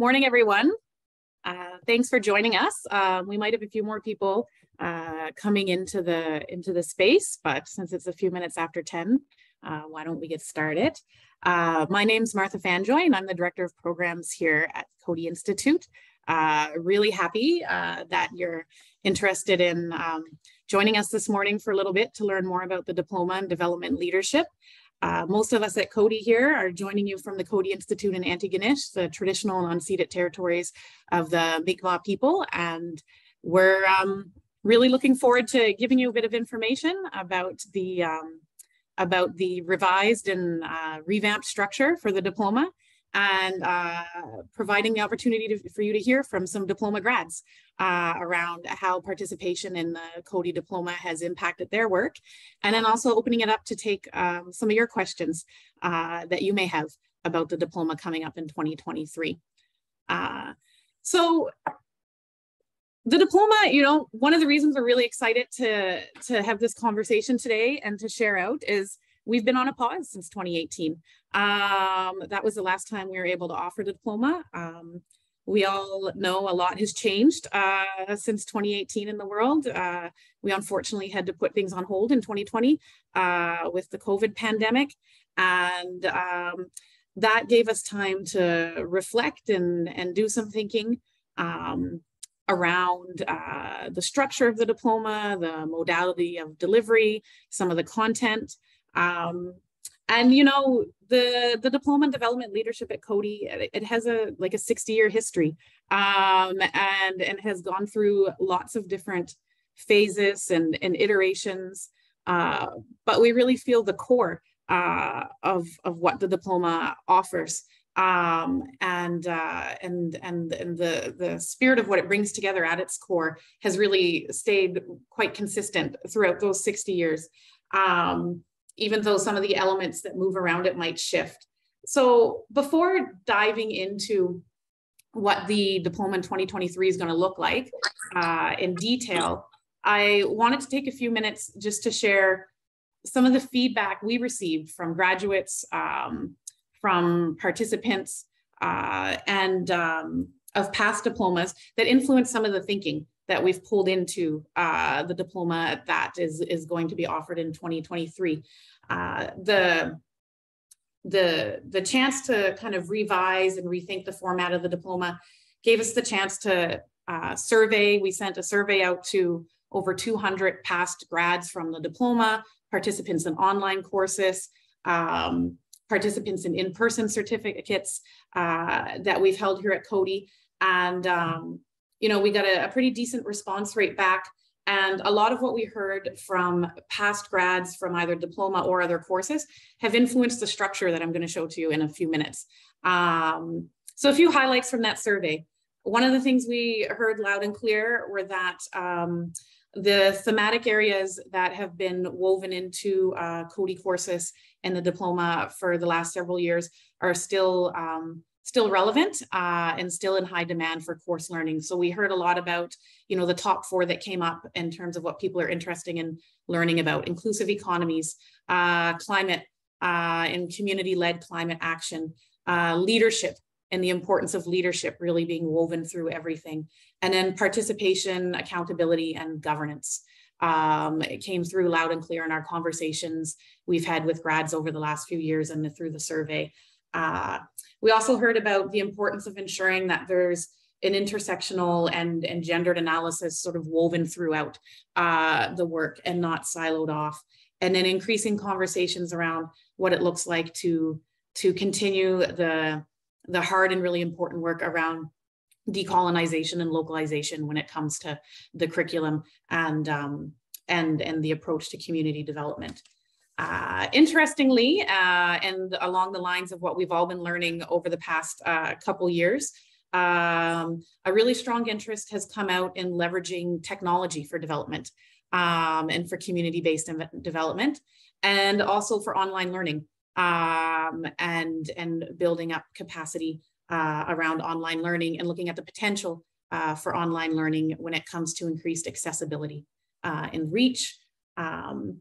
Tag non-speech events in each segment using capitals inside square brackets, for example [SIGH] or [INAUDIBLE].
Morning, everyone. Uh, thanks for joining us. Uh, we might have a few more people uh, coming into the into the space, but since it's a few minutes after 10, uh, why don't we get started? Uh, my name's Martha Fanjoy, and I'm the Director of Programs here at Coady Institute. Uh, really happy that you're interested in um, joining us this morning for a little bit to learn more about the Diploma in Development Leadership. Uh, most of us at Coady here are joining you from the Coady Institute in Antigonish, the traditional and unceded territories of the Mi'kmaq people. And we're um, really looking forward to giving you a bit of information about the um, about the revised and uh, revamped structure for the diploma and uh, providing the opportunity to, for you to hear from some diploma grads uh, around how participation in the Coady diploma has impacted their work, and then also opening it up to take um, some of your questions uh, that you may have about the diploma coming up in 2023. Uh, so the diploma, you know, one of the reasons we're really excited to, to have this conversation today and to share out is we've been on a pause since 2018. Um, that was the last time we were able to offer the diploma. Um, we all know a lot has changed uh, since 2018 in the world. Uh, we unfortunately had to put things on hold in 2020 uh, with the COVID pandemic. And um, that gave us time to reflect and, and do some thinking um, around uh, the structure of the diploma, the modality of delivery, some of the content. Um, and you know the the diploma in development leadership at Coady it, has a like a 60 year history um, and and has gone through lots of different phases and, and iterations. Uh, but we really feel the core uh, of of what the diploma offers. Um, and uh, and and and the the spirit of what it brings together at its core has really stayed quite consistent throughout those 60 years. Um, even though some of the elements that move around it might shift. So before diving into what the diploma in 2023 is going to look like uh, in detail, I wanted to take a few minutes just to share some of the feedback we received from graduates, um, from participants, uh, and um, of past diplomas that influenced some of the thinking that we've pulled into uh, the diploma that is, is going to be offered in 2023. Uh, the, the, the chance to kind of revise and rethink the format of the diploma gave us the chance to uh, survey. We sent a survey out to over 200 past grads from the diploma, participants in online courses, um, participants in in-person certificates uh, that we've held here at Coady. And um, you know, we got a, a pretty decent response rate back. And a lot of what we heard from past grads from either diploma or other courses have influenced the structure that I'm going to show to you in a few minutes. Um, so a few highlights from that survey. One of the things we heard loud and clear were that um, the thematic areas that have been woven into uh, Coady courses and the diploma for the last several years are still um, still relevant uh, and still in high demand for course learning. So we heard a lot about, you know, the top four that came up in terms of what people are interested in learning about, inclusive economies, uh, climate uh, and community-led climate action, uh, leadership and the importance of leadership really being woven through everything. And then participation, accountability, and governance. Um, it came through loud and clear in our conversations we've had with grads over the last few years and through the survey. Uh, we also heard about the importance of ensuring that there's an intersectional and, and gendered analysis sort of woven throughout uh, the work and not siloed off. And then increasing conversations around what it looks like to, to continue the, the hard and really important work around decolonization and localization when it comes to the curriculum and, um, and, and the approach to community development. Uh, interestingly, uh, and along the lines of what we've all been learning over the past uh, couple years, um, a really strong interest has come out in leveraging technology for development um, and for community-based development, and also for online learning um, and, and building up capacity uh, around online learning and looking at the potential uh, for online learning when it comes to increased accessibility uh, and reach. Um,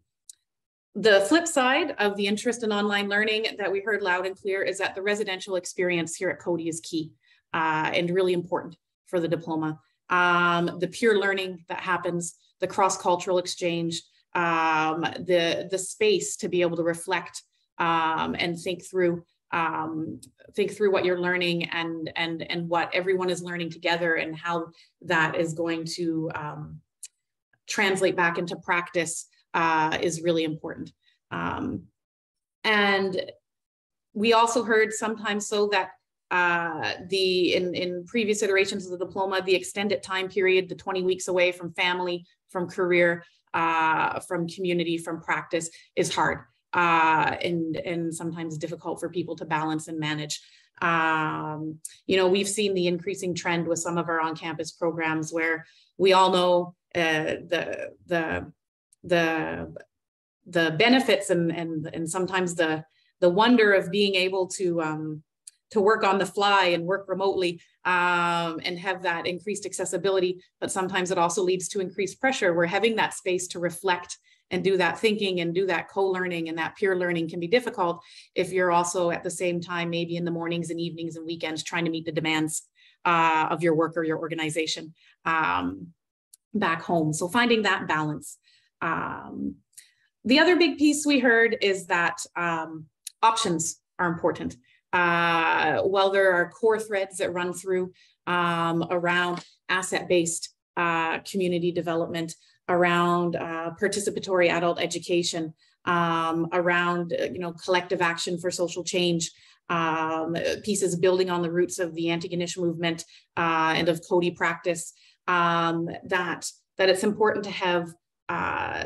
the flip side of the interest in online learning that we heard loud and clear is that the residential experience here at Coady is key. uh, and really important for the diploma. Um, the peer learning that happens, the cross-cultural exchange, um, the, the space to be able to reflect um, and think through um, think through what you're learning and and and what everyone is learning together and how that is going to um, translate back into practice uh, is really important. Um, and we also heard sometimes so that uh, the in, in previous iterations of the diploma, the extended time period, the 20 weeks away from family, from career, uh, from community, from practice is hard uh, and, and sometimes difficult for people to balance and manage. Um, you know, we've seen the increasing trend with some of our on-campus programs where we all know uh, the, the, the, the benefits and, and, and sometimes the, the wonder of being able to, um, to work on the fly and work remotely um, and have that increased accessibility. But sometimes it also leads to increased pressure. We're having that space to reflect and do that thinking and do that co-learning and that peer learning can be difficult if you're also at the same time maybe in the mornings and evenings and weekends trying to meet the demands uh, of your work or your organization um, back home so finding that balance um, the other big piece we heard is that um, options are important uh, while there are core threads that run through um, around asset-based uh, community development around uh, participatory adult education, um, around uh, you know collective action for social change, um, pieces building on the roots of the Antigonish movement uh, and of Coady practice. Um, that that it's important to have uh,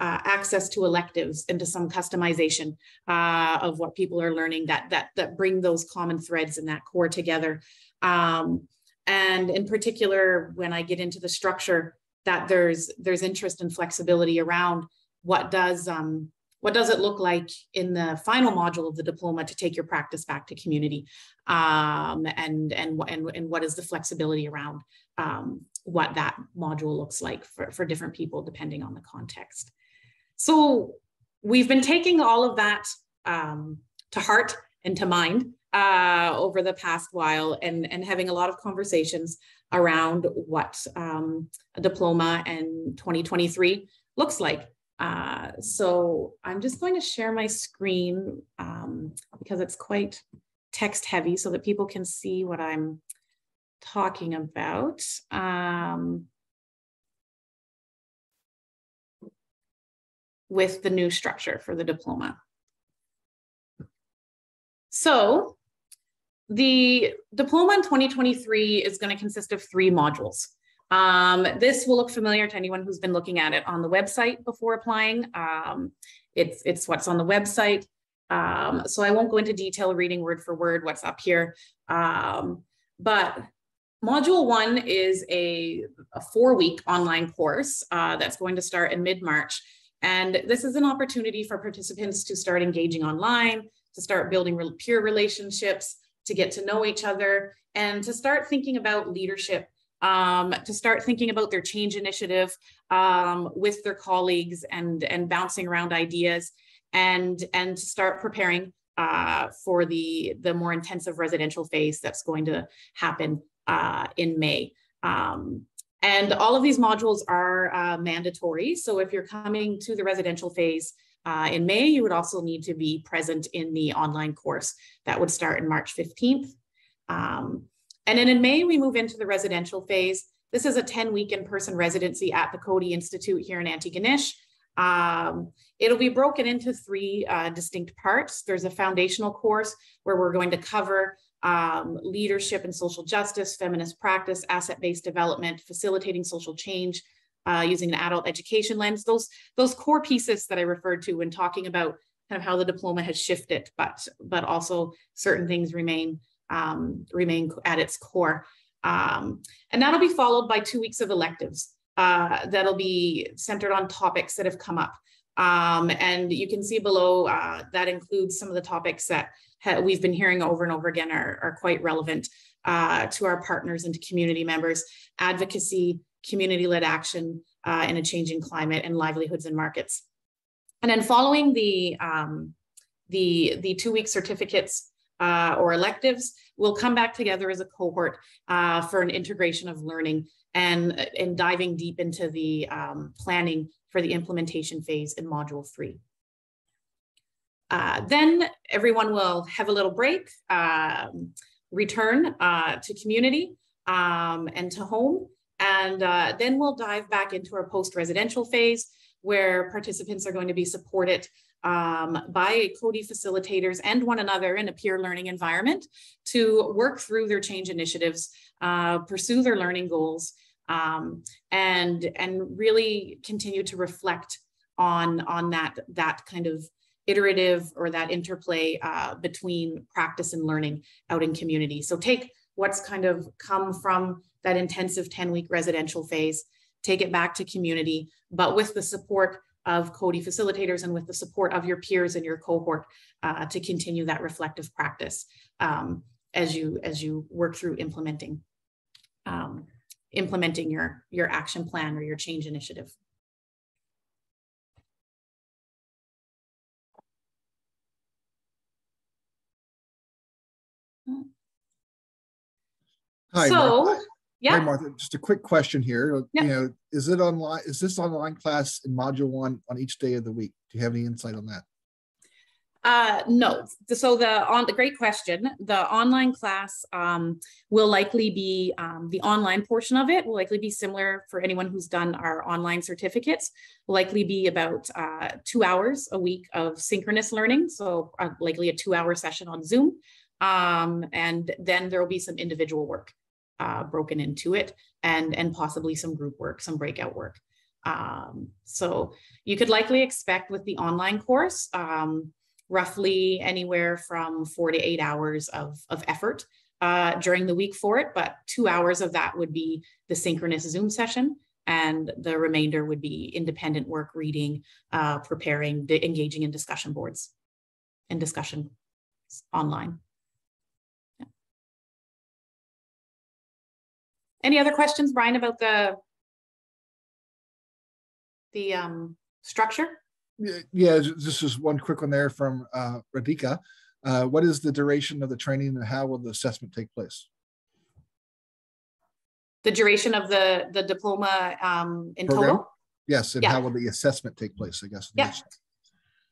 uh, access to electives and to some customization uh, of what people are learning that that that bring those common threads and that core together. Um, and in particular, when I get into the structure, that there's there's interest and flexibility around what does um, what does it look like in the final module of the diploma to take your practice back to community um, and, and, and, and what is the flexibility around um, what that module looks like for, for different people depending on the context. So we've been taking all of that um, to heart and to mind uh, over the past while and, and having a lot of conversations around what um, a diploma in 2023 looks like. Uh, so I'm just going to share my screen um, because it's quite text heavy so that people can see what I'm talking about. Um, with the new structure for the diploma. So the diploma in 2023 is going to consist of three modules. Um, this will look familiar to anyone who's been looking at it on the website before applying. Um, it's, it's what's on the website. Um, so I won't go into detail reading word for word what's up here. Um, but module one is a, a four week online course uh, that's going to start in mid-March. And this is an opportunity for participants to start engaging online, to start building peer relationships, to get to know each other, and to start thinking about leadership, um, to start thinking about their change initiative um, with their colleagues and, and bouncing around ideas, and, and to start preparing uh, for the, the more intensive residential phase that's going to happen uh, in May. Um, and all of these modules are uh, mandatory. So if you're coming to the residential phase, uh, in May, you would also need to be present in the online course that would start in March 15th. Um, and then in May, we move into the residential phase. This is a 10 week in person residency at the Coady Institute here in Antigonish. Um, it'll be broken into three uh, distinct parts. There's a foundational course where we're going to cover um, leadership and social justice, feminist practice, asset based development, facilitating social change, uh, using an adult education lens, those, those core pieces that I referred to when talking about kind of how the diploma has shifted, but, but also certain things remain, um, remain at its core. Um, and that'll be followed by two weeks of electives uh, that'll be centered on topics that have come up. Um, and you can see below uh, that includes some of the topics that we've been hearing over and over again are, are quite relevant uh, to our partners and to community members, advocacy, community-led action uh, in a changing climate and livelihoods and markets. And then following the, um, the, the two-week certificates uh, or electives we'll come back together as a cohort uh, for an integration of learning and, and diving deep into the um, planning for the implementation phase in module three. Uh, then everyone will have a little break, um, return uh, to community um, and to home. And uh, then we'll dive back into our post-residential phase where participants are going to be supported um, by Coady facilitators and one another in a peer learning environment to work through their change initiatives, uh, pursue their learning goals, um, and, and really continue to reflect on, on that, that kind of iterative or that interplay uh, between practice and learning out in community. So take what's kind of come from that intensive 10 week residential phase, take it back to community, but with the support of Coady facilitators and with the support of your peers and your cohort uh, to continue that reflective practice um, as you as you work through implementing um, implementing your your action plan or your change initiative. Hi, so, Martha. Yeah. Hi, Martha. Just a quick question here. Yeah. You know, is it online? Is this online class in module one on each day of the week? Do you have any insight on that? Uh, no. So the on the great question. The online class um, will likely be um, the online portion of it will likely be similar for anyone who's done our online certificates. Will likely be about uh, two hours a week of synchronous learning. So uh, likely a two-hour session on Zoom, um, and then there will be some individual work uh, broken into it and, and possibly some group work, some breakout work. Um, so you could likely expect with the online course, um, roughly anywhere from four to eight hours of, of effort uh, during the week for it, but two hours of that would be the synchronous Zoom session and the remainder would be independent work, reading, uh, preparing, engaging in discussion boards and discussion online. Any other questions, Brian, about the the um, structure? Yeah, this is one quick one there from uh, Radhika. Uh, what is the duration of the training and how will the assessment take place? The duration of the the diploma um, in Program? total? Yes, and yeah. how will the assessment take place, I guess? Yeah.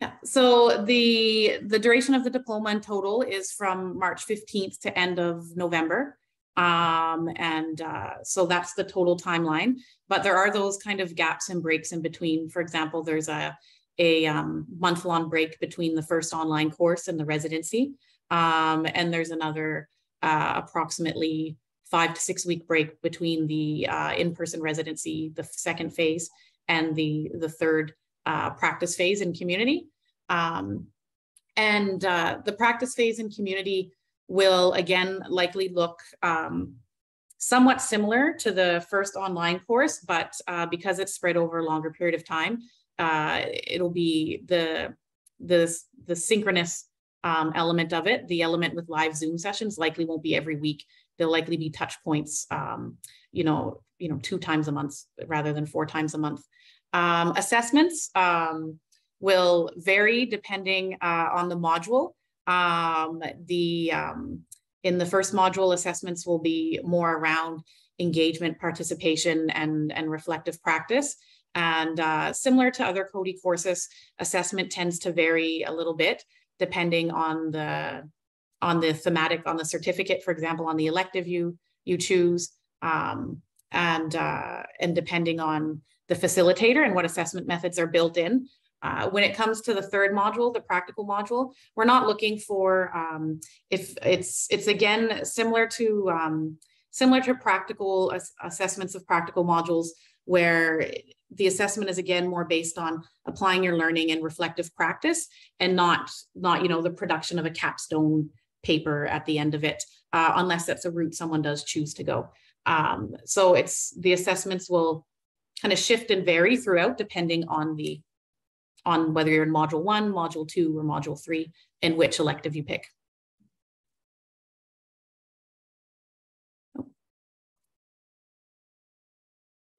Yeah. So the the duration of the diploma in total is from March 15th to end of November. Um, and uh, so that's the total timeline. But there are those kind of gaps and breaks in between. For example, there's a, a um, month long break between the first online course and the residency. Um, and there's another uh, approximately five to six week break between the uh, in-person residency, the second phase, and the, the third uh, practice phase in community. Um, and uh, the practice phase in community will again likely look um, somewhat similar to the first online course, but uh, because it's spread over a longer period of time, uh, it'll be the, the, the synchronous um, element of it. The element with live Zoom sessions likely won't be every week. There'll likely be touch points, um, you know, you know, two times a month rather than four times a month. Um, assessments um, will vary depending uh, on the module. Um, the um, in the first module, assessments will be more around engagement, participation, and, and reflective practice. And uh, similar to other Coady courses, assessment tends to vary a little bit depending on the on the thematic, on the certificate, for example, on the elective you you choose, um, and uh, and depending on the facilitator and what assessment methods are built in. Uh, when it comes to the third module, the practical module, we're not looking for um, if it's it's again similar to um, similar to practical ass assessments of practical modules where the assessment is again more based on applying your learning and reflective practice and not not you know the production of a capstone paper at the end of it uh, unless that's a route someone does choose to go. Um, so it's the assessments will kind of shift and vary throughout depending on the on whether you're in module one, module two, or module three, and which elective you pick.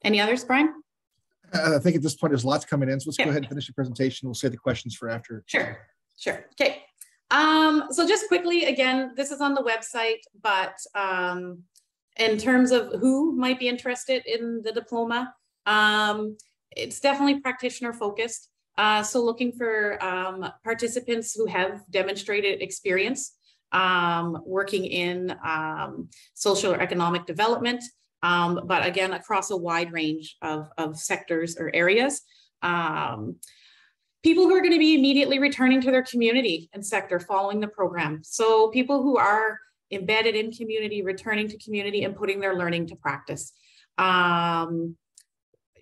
Any others, Brian? Uh, I think at this point there's lots coming in, so let's go ahead and finish the presentation. We'll save the questions for after. Sure, sure. Okay. Um, so just quickly, again, this is on the website, but um, in terms of who might be interested in the diploma, um, it's definitely practitioner focused. Uh, so looking for um, participants who have demonstrated experience um, working in um, social or economic development, um, but again, across a wide range of, of sectors or areas. Um, people who are going to be immediately returning to their community and sector following the program. So people who are embedded in community, returning to community and putting their learning to practice. Um,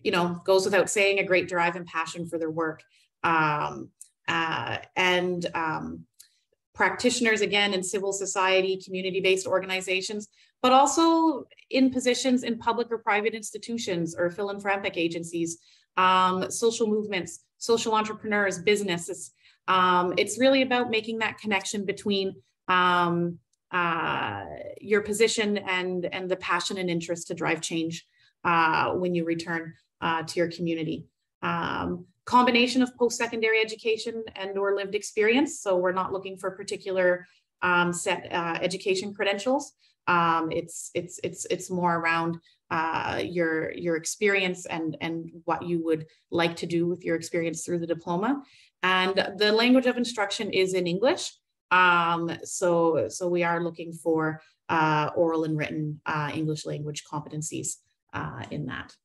you know, goes without saying, a great drive and passion for their work. Um, uh, and um, practitioners, again, in civil society, community-based organizations, but also in positions in public or private institutions or philanthropic agencies, um, social movements, social entrepreneurs, businesses. Um, it's really about making that connection between um, uh, your position and, and the passion and interest to drive change uh, when you return uh, to your community. Um, combination of post-secondary education and or lived experience. So we're not looking for particular um, set uh, education credentials. Um, it's, it's, it's, it's more around uh, your, your experience and, and what you would like to do with your experience through the diploma. And the language of instruction is in English. Um, so, so we are looking for uh, oral and written uh, English language competencies uh, in that.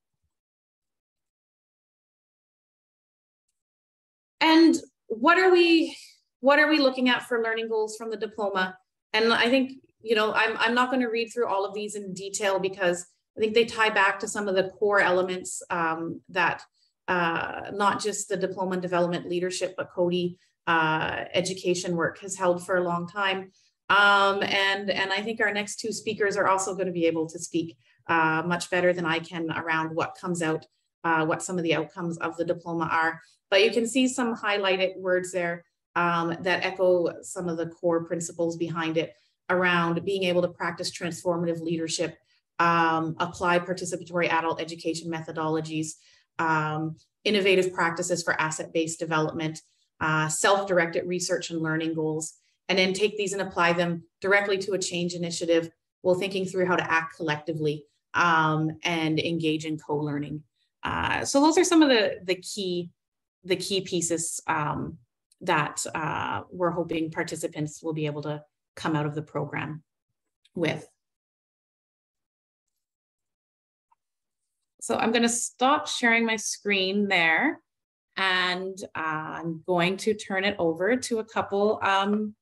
And what are we what are we looking at for learning goals from the diploma? And I think, you know, I'm, I'm not going to read through all of these in detail because I think they tie back to some of the core elements um, that uh, not just the diploma in development leadership, but Coady uh, education work has held for a long time. Um, and, and I think our next two speakers are also going to be able to speak uh, much better than I can around what comes out, uh, what some of the outcomes of the diploma are. But you can see some highlighted words there um, that echo some of the core principles behind it around being able to practice transformative leadership, um, apply participatory adult education methodologies, um, innovative practices for asset-based development, uh, self-directed research and learning goals, and then take these and apply them directly to a change initiative while thinking through how to act collectively um, and engage in co-learning. Uh, so those are some of the, the key the key pieces um, that uh, we're hoping participants will be able to come out of the program with. So I'm going to stop sharing my screen there and uh, I'm going to turn it over to a couple um,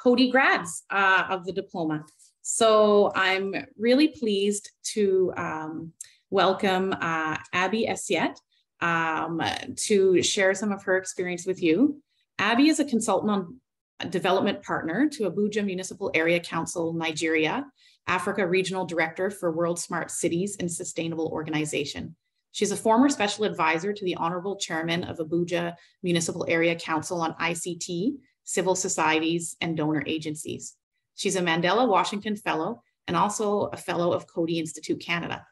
Coady grads uh, of the diploma. So I'm really pleased to um, welcome uh, Abby Essiet um, to share some of her experience with you. Abby is a consultant on development partner to Abuja Municipal Area Council, Nigeria, Africa Regional Director for World Smart Cities and Sustainable Organization. She's a former special advisor to the Honorable Chairman of Abuja Municipal Area Council on ICT, civil societies, and donor agencies. She's a Mandela Washington Fellow and also a Fellow of Coady Institute Canada,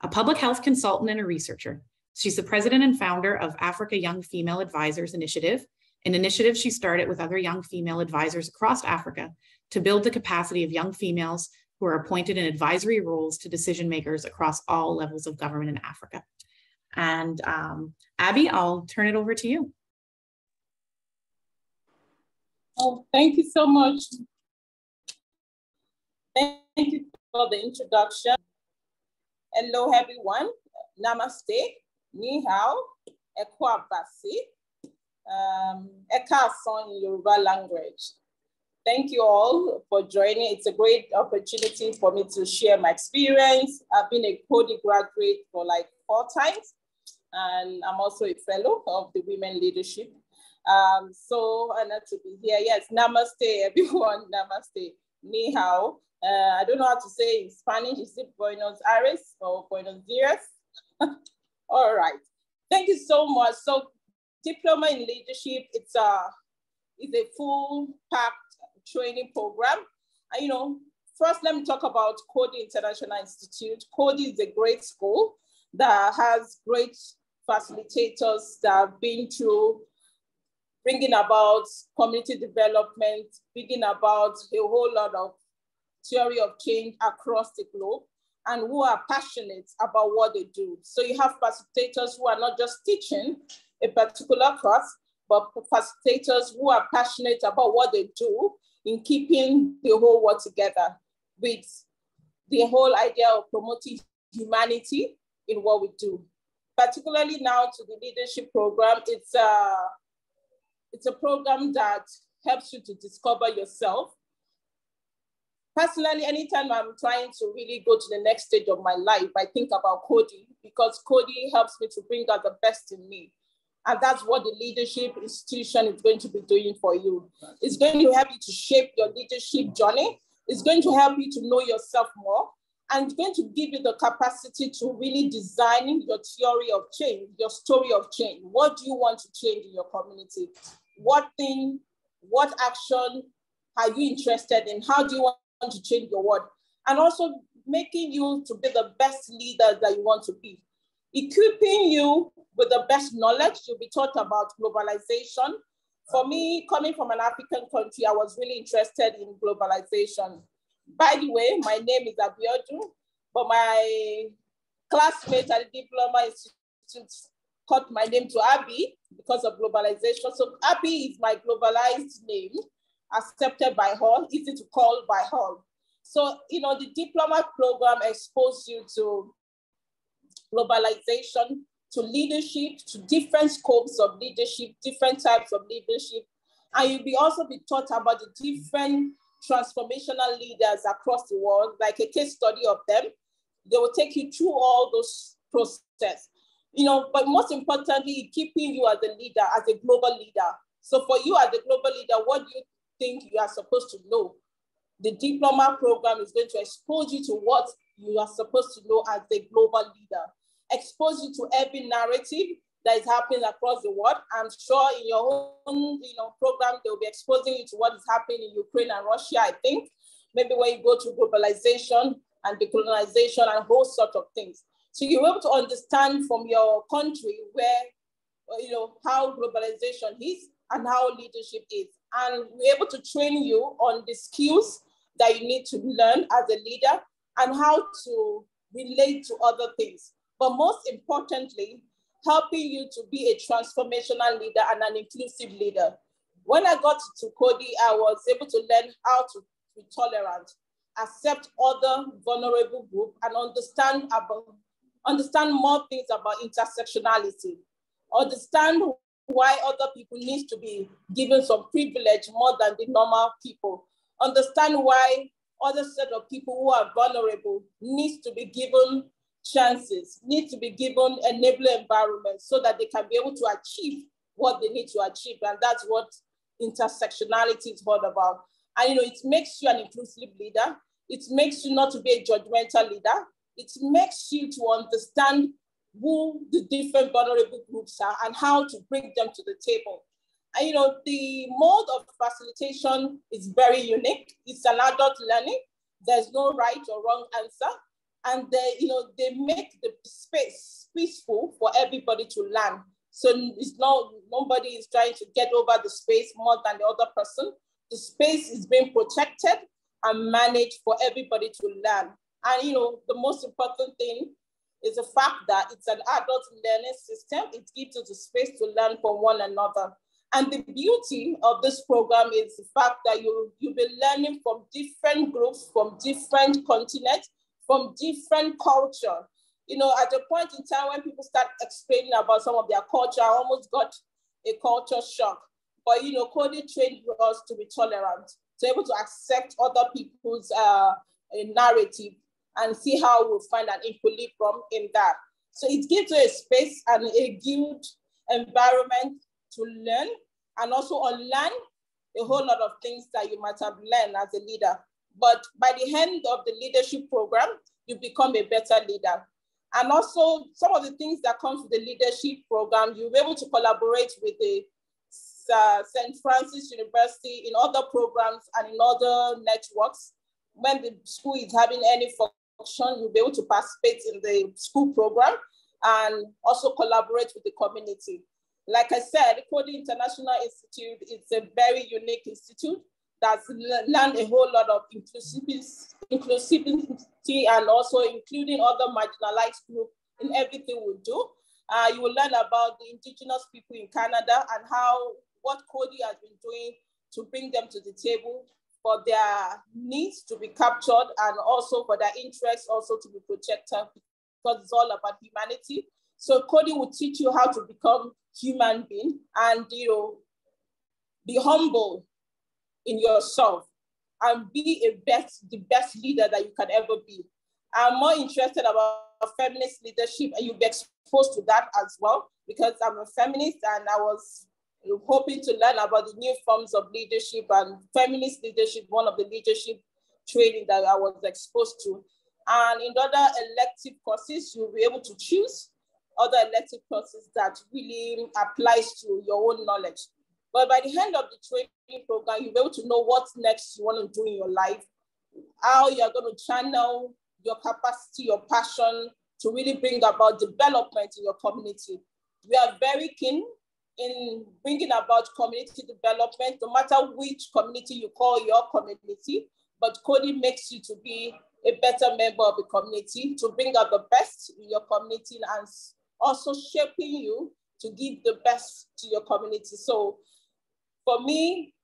a public health consultant and a researcher. She's the president and founder of Africa Young Female Advisors Initiative, an initiative she started with other young female advisors across Africa to build the capacity of young females who are appointed in advisory roles to decision makers across all levels of government in Africa. And um, Abby, I'll turn it over to you. Oh, thank you so much. Thank you for the introduction. Hello, everyone. Namaste ni hao, um, eka son in Yoruba language. Thank you all for joining. It's a great opportunity for me to share my experience. I've been a Coady graduate for like four times, and I'm also a fellow of the Women Leadership. Um, so honored to be here. Yes, namaste, everyone. [LAUGHS] Namaste. Ni hao. Uh, I don't know how to say in Spanish. Is it Buenos Aires or Buenos Dias? [LAUGHS] All right. Thank you so much. So diploma in leadership, it's a, it's a full packed training program. And, you know, first let me talk about Coady International Institute. Coady is a great school that has great facilitators that have been through bringing about community development, bringing about a whole lot of theory of change across the globe and who are passionate about what they do. So you have facilitators who are not just teaching a particular course, but facilitators who are passionate about what they do in keeping the whole world together with the whole idea of promoting humanity in what we do. Particularly now to the leadership program, it's a, it's a program that helps you to discover yourself. Personally, anytime I'm trying to really go to the next stage of my life, I think about Coady because Coady helps me to bring out the best in me. And that's what the leadership institution is going to be doing for you. It's going to help you to shape your leadership journey. It's going to help you to know yourself more and it's going to give you the capacity to really design your theory of change, your story of change. What do you want to change in your community? What thing, what action are you interested in? How do you want to change your world? And also making you to be the best leader that you want to be. Equipping you with the best knowledge. You'll be taught about globalization. For me, coming from an African country, I was really interested in globalization. By the way, my name is Abiodun, but my classmates at the Diploma Institute cut my name to Abby because of globalization. So Abby is my globalized name, accepted by all, easy to call by all. So, you know, the diploma program exposed you to globalization, to leadership, to different scopes of leadership, different types of leadership. And you'll be also be taught about the different transformational leaders across the world, like a case study of them. They will take you through all those processes. You know, but most importantly, keeping you as a leader, as a global leader. So for you as a global leader, what do you think you are supposed to know? The diploma program is going to expose you to what you are supposed to know as a global leader expose you to every narrative that is happening across the world. I'm sure in your own you know, program, they'll be exposing you to what is happening in Ukraine and Russia, I think. Maybe when you go to globalization and decolonization and whole sort of things. So you're able to understand from your country where, you know, how globalization is and how leadership is. And we're able to train you on the skills that you need to learn as a leader and how to relate to other things but most importantly, helping you to be a transformational leader and an inclusive leader. When I got to Coady, I was able to learn how to be tolerant, accept other vulnerable group, and understand about understand more things about intersectionality. Understand why other people need to be given some privilege more than the normal people. Understand why other set of people who are vulnerable needs to be given chances, need to be given enabling environment so that they can be able to achieve what they need to achieve. And that's what intersectionality is all about. And you know, it makes you an inclusive leader. It makes you not to be a judgmental leader. It makes you to understand who the different vulnerable groups are and how to bring them to the table. And you know, the mode of facilitation is very unique. It's an adult learning. There's no right or wrong answer and they, you know, they make the space peaceful for everybody to learn. So it's not nobody is trying to get over the space more than the other person. The space is being protected and managed for everybody to learn. And you know, the most important thing is the fact that it's an adult learning system. It gives us the space to learn from one another. And the beauty of this program is the fact that you, you'll be learning from different groups, from different continents, from different culture. You know, at a point in time when people start explaining about some of their culture, I almost got a culture shock. But you know, Coady trained us to be tolerant, to able to accept other people's uh, narrative and see how we'll find an equilibrium in that. So it gives you a space and a good environment to learn and also unlearn a whole lot of things that you might have learned as a leader. But by the end of the leadership program, you become a better leader. And also some of the things that comes with the leadership program, you'll be able to collaborate with the uh, St. Francis University in other programs and in other networks. When the school is having any you'll be able to participate in the school program and also collaborate with the community. Like I said, Coady International Institute is a very unique institute that's learned a whole lot of inclusivity, and also including other marginalized groups in everything we do. Uh, you will learn about the indigenous people in Canada and how what Coady has been doing to bring them to the table for their needs to be captured and also for their interests also to be protected because it's all about humanity. So Coady will teach you how to become human being and you know be humble in yourself and be a best the best leader that you can ever be. I'm more interested about feminist leadership and you'll be exposed to that as well because I'm a feminist and I was hoping to learn about the new forms of leadership and feminist leadership, one of the leadership training that I was exposed to. And in other elective courses, you'll be able to choose other elective courses that really applies to your own knowledge. But by the end of the training program, you'll be able to know what next you want to do in your life, how you're going to channel your capacity, your passion to really bring about development in your community. We are very keen in bringing about community development, no matter which community you call your community, but Coady makes you to be a better member of the community, to bring out the best in your community and also shaping you to give the best to your community. So for me,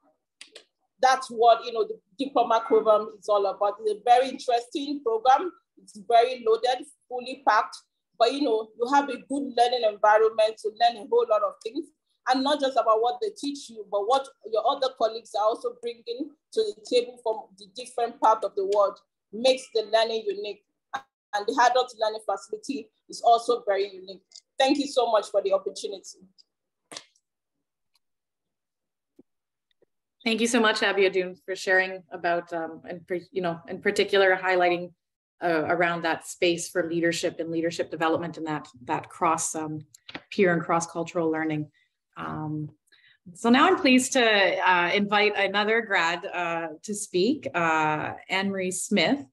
that's what you know the diploma program is all about. It's a very interesting program. It's very loaded, fully packed, but you know, you have a good learning environment to learn a whole lot of things and not just about what they teach you, but what your other colleagues are also bringing to the table from the different part of the world makes the learning unique. And the adult learning facility is also very unique. Thank you so much for the opportunity. Thank you so much, Abiodun, for sharing about, um, and for, you know, in particular, highlighting uh, around that space for leadership and leadership development and that that cross um, peer and cross cultural learning. Um, so now I'm pleased to uh, invite another grad uh, to speak, uh, Anne-Marie Smith.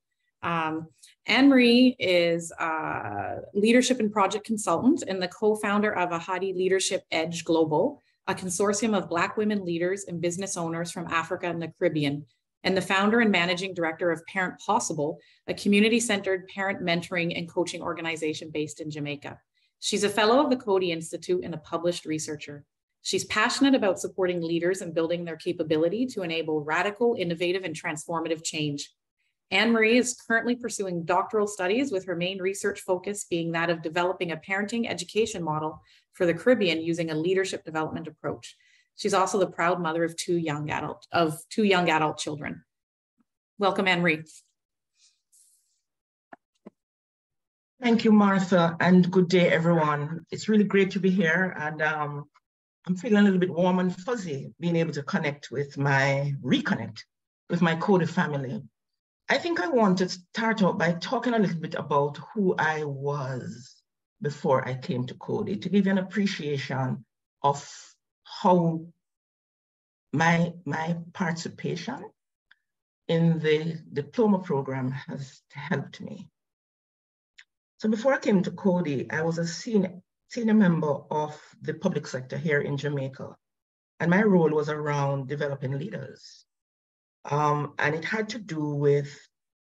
Um, Anne-Marie is a leadership and project consultant and the co-founder of Ahadi Leadership Edge Global, a consortium of Black women leaders and business owners from Africa and the Caribbean, and the founder and managing director of Parent Possible, a community-centered parent mentoring and coaching organization based in Jamaica. She's a fellow of the Coady Institute and a published researcher. She's passionate about supporting leaders and building their capability to enable radical, innovative, and transformative change. Anne Marie is currently pursuing doctoral studies with her main research focus being that of developing a parenting education model for the Caribbean using a leadership development approach. She's also the proud mother of two young adult of two young adult children. Welcome, Anne Marie. Thank you, Martha, and good day, everyone. It's really great to be here, and um, I'm feeling a little bit warm and fuzzy being able to connect with my, reconnect with my Coady family. I think I want to start out by talking a little bit about who I was before I came to Coady to give you an appreciation of how my, my participation in the diploma program has helped me. So before I came to Coady, I was a senior, senior member of the public sector here in Jamaica. And my role was around developing leaders. Um, and it had to do with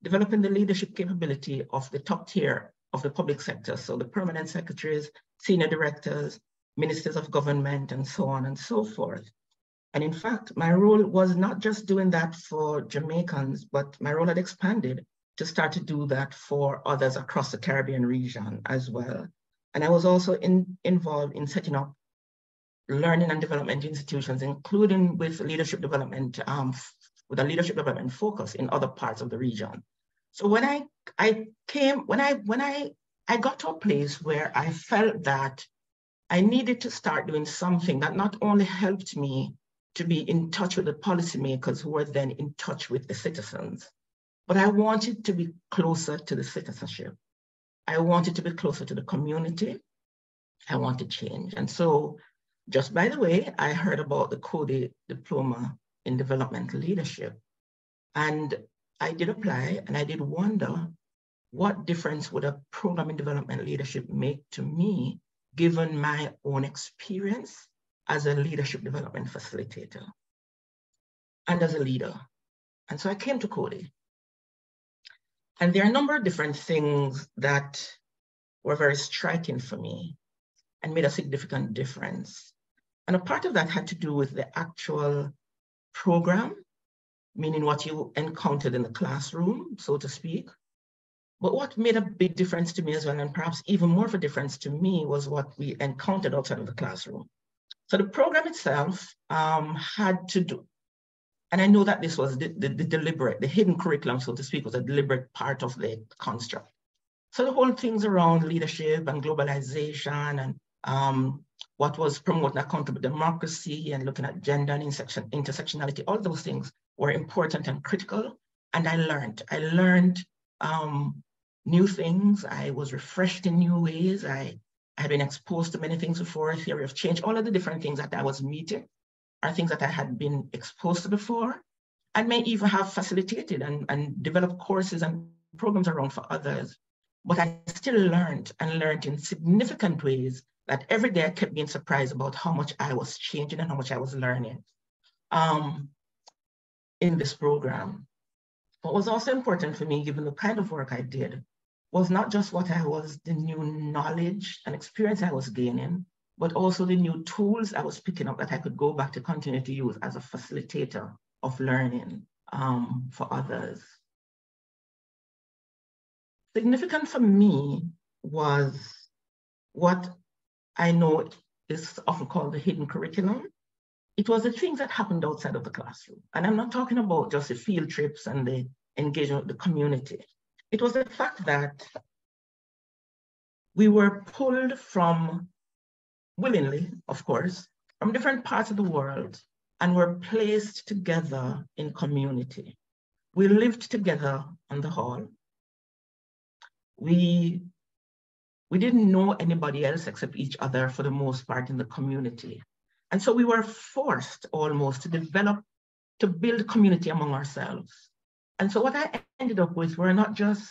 developing the leadership capability of the top tier of the public sector. So the permanent secretaries, senior directors, ministers of government, and so on and so forth. And in fact, my role was not just doing that for Jamaicans, but my role had expanded to start to do that for others across the Caribbean region as well. And I was also in, involved in setting up learning and development institutions, including with leadership development, um, with a leadership development focus in other parts of the region. So when I, I came, when I, when I, I got to a place where I felt that I needed to start doing something that not only helped me to be in touch with the policymakers who were then in touch with the citizens, but I wanted to be closer to the citizenship. I wanted to be closer to the community. I wanted change. And so, just by the way, I heard about the Coady Diploma in Developmental Leadership. And I did apply and I did wonder what difference would a program in development leadership make to me given my own experience as a leadership development facilitator and as a leader. And so I came to Coady. And there are a number of different things that were very striking for me and made a significant difference. And a part of that had to do with the actual program, meaning what you encountered in the classroom, so to speak. But what made a big difference to me as well, and perhaps even more of a difference to me, was what we encountered outside of the classroom. So the program itself um, had to do, and I know that this was the, the, the, deliberate, the hidden curriculum, so to speak, was a deliberate part of the construct. So the whole things around leadership and globalization and um, what was promoting accountable democracy and looking at gender and intersection, intersectionality, all those things were important and critical. And I learned, I learned um, new things. I was refreshed in new ways. I, I had been exposed to many things before, theory of change, all of the different things that I was meeting are things that I had been exposed to before. and may even have facilitated and, and developed courses and programs around for others. But I still learned and learned in significant ways that every day I kept being surprised about how much I was changing and how much I was learning um, in this program. What was also important for me, given the kind of work I did, was not just what I was, the new knowledge and experience I was gaining, but also the new tools I was picking up that I could go back to continue to use as a facilitator of learning um, for others. Significant for me was what I know is often called the hidden curriculum. It was the things that happened outside of the classroom. And I'm not talking about just the field trips and the engagement with the community. It was the fact that we were pulled from, willingly, of course, from different parts of the world and were placed together in community. We lived together on the hall. We we didn't know anybody else except each other for the most part in the community. And so we were forced almost to develop, to build community among ourselves. And so what I ended up with were not just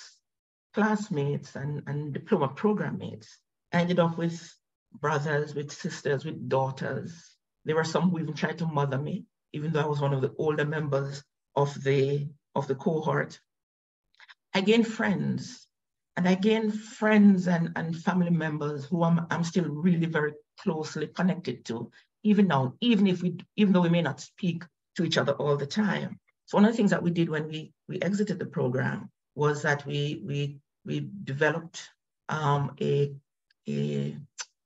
classmates and, and diploma program mates. I ended up with brothers, with sisters, with daughters. There were some who even tried to mother me, even though I was one of the older members of the, of the cohort. I gained friends and I gained friends and, and family members who I'm, I'm still really very closely connected to, even now, even if we, even though we may not speak to each other all the time. So one of the things that we did when we, we exited the program was that we, we, we developed um, a, a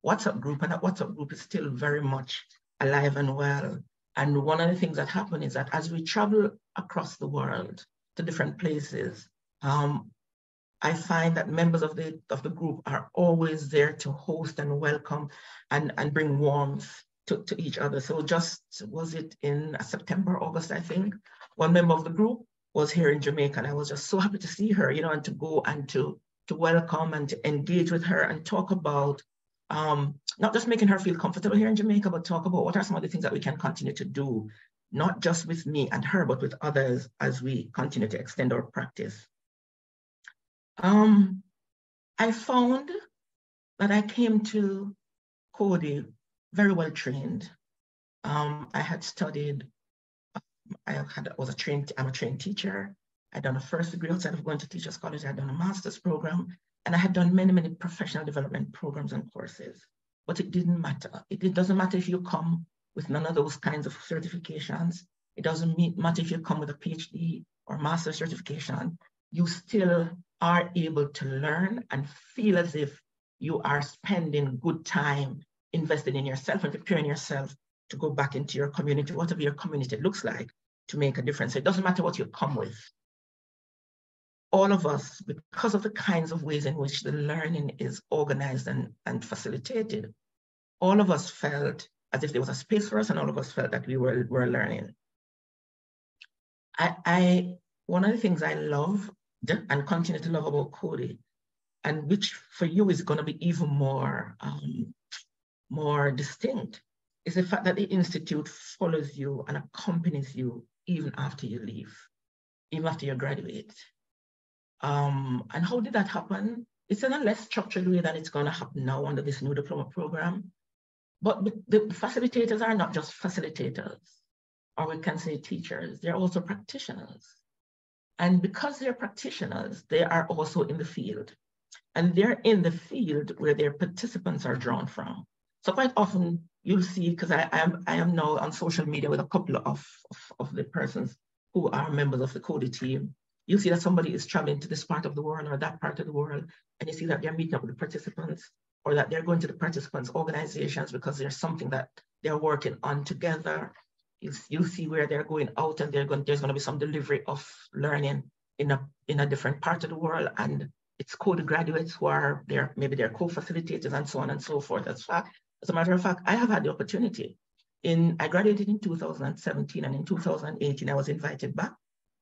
WhatsApp group, and that WhatsApp group is still very much alive and well. And one of the things that happened is that as we travel across the world to different places, um, I find that members of the of the group are always there to host and welcome and, and bring warmth to, to each other. So just was it in September, August, I think, one member of the group was here in Jamaica and I was just so happy to see her, you know, and to go and to to welcome and to engage with her and talk about um, not just making her feel comfortable here in Jamaica, but talk about what are some of the things that we can continue to do, not just with me and her, but with others as we continue to extend our practice. Um, I found that I came to Coady very well trained. Um, I had studied, I had was a trained, I'm a trained teacher. I'd done a first degree outside of going to teachers college. I'd done a master's program, and I had done many, many professional development programs and courses. But it didn't matter. It, it doesn't matter if you come with none of those kinds of certifications. It doesn't matter if you come with a PhD or master certification. You still are able to learn and feel as if you are spending good time investing in yourself and preparing yourself to go back into your community, whatever your community looks like, to make a difference. It doesn't matter what you come with. All of us, because of the kinds of ways in which the learning is organized and, and facilitated, all of us felt as if there was a space for us and all of us felt that we were, were learning. I, I one of the things I love and continue to love about Coady, and which for you is going to be even more, um, more distinct, is the fact that the Institute follows you and accompanies you even after you leave, even after you graduate. Um, and how did that happen? It's in a less structured way than it's going to happen now under this new diploma program. But the facilitators are not just facilitators, or we can say teachers, they're also practitioners. And because they're practitioners, they are also in the field. And they're in the field where their participants are drawn from. So quite often you'll see, because I, I, am, I am now on social media with a couple of, of, of the persons who are members of the Coady team, you'll see that somebody is traveling to this part of the world or that part of the world, and you see that they're meeting up with the participants or that they're going to the participants' organizations because there's something that they're working on together. You, you see where they're going out and they're going, there's going to be some delivery of learning in a, in a different part of the world. And it's Coady graduates who are there, maybe they're co-facilitators and so on and so forth. As, fact, as a matter of fact, I have had the opportunity in, I graduated in 2017 and in 2018, I was invited back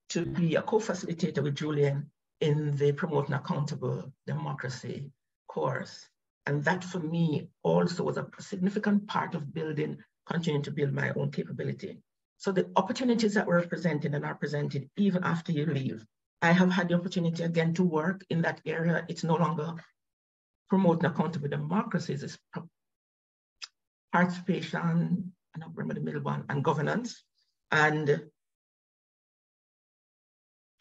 to be a co-facilitator with Julian in the Promoting Accountable Democracy course. And that for me also was a significant part of building, continuing to build my own capability. So the opportunities that were presented and are presented even after you leave, I have had the opportunity again to work in that area. It's no longer promoting accountable democracies, it's participation, I don't remember the middle one, and governance. And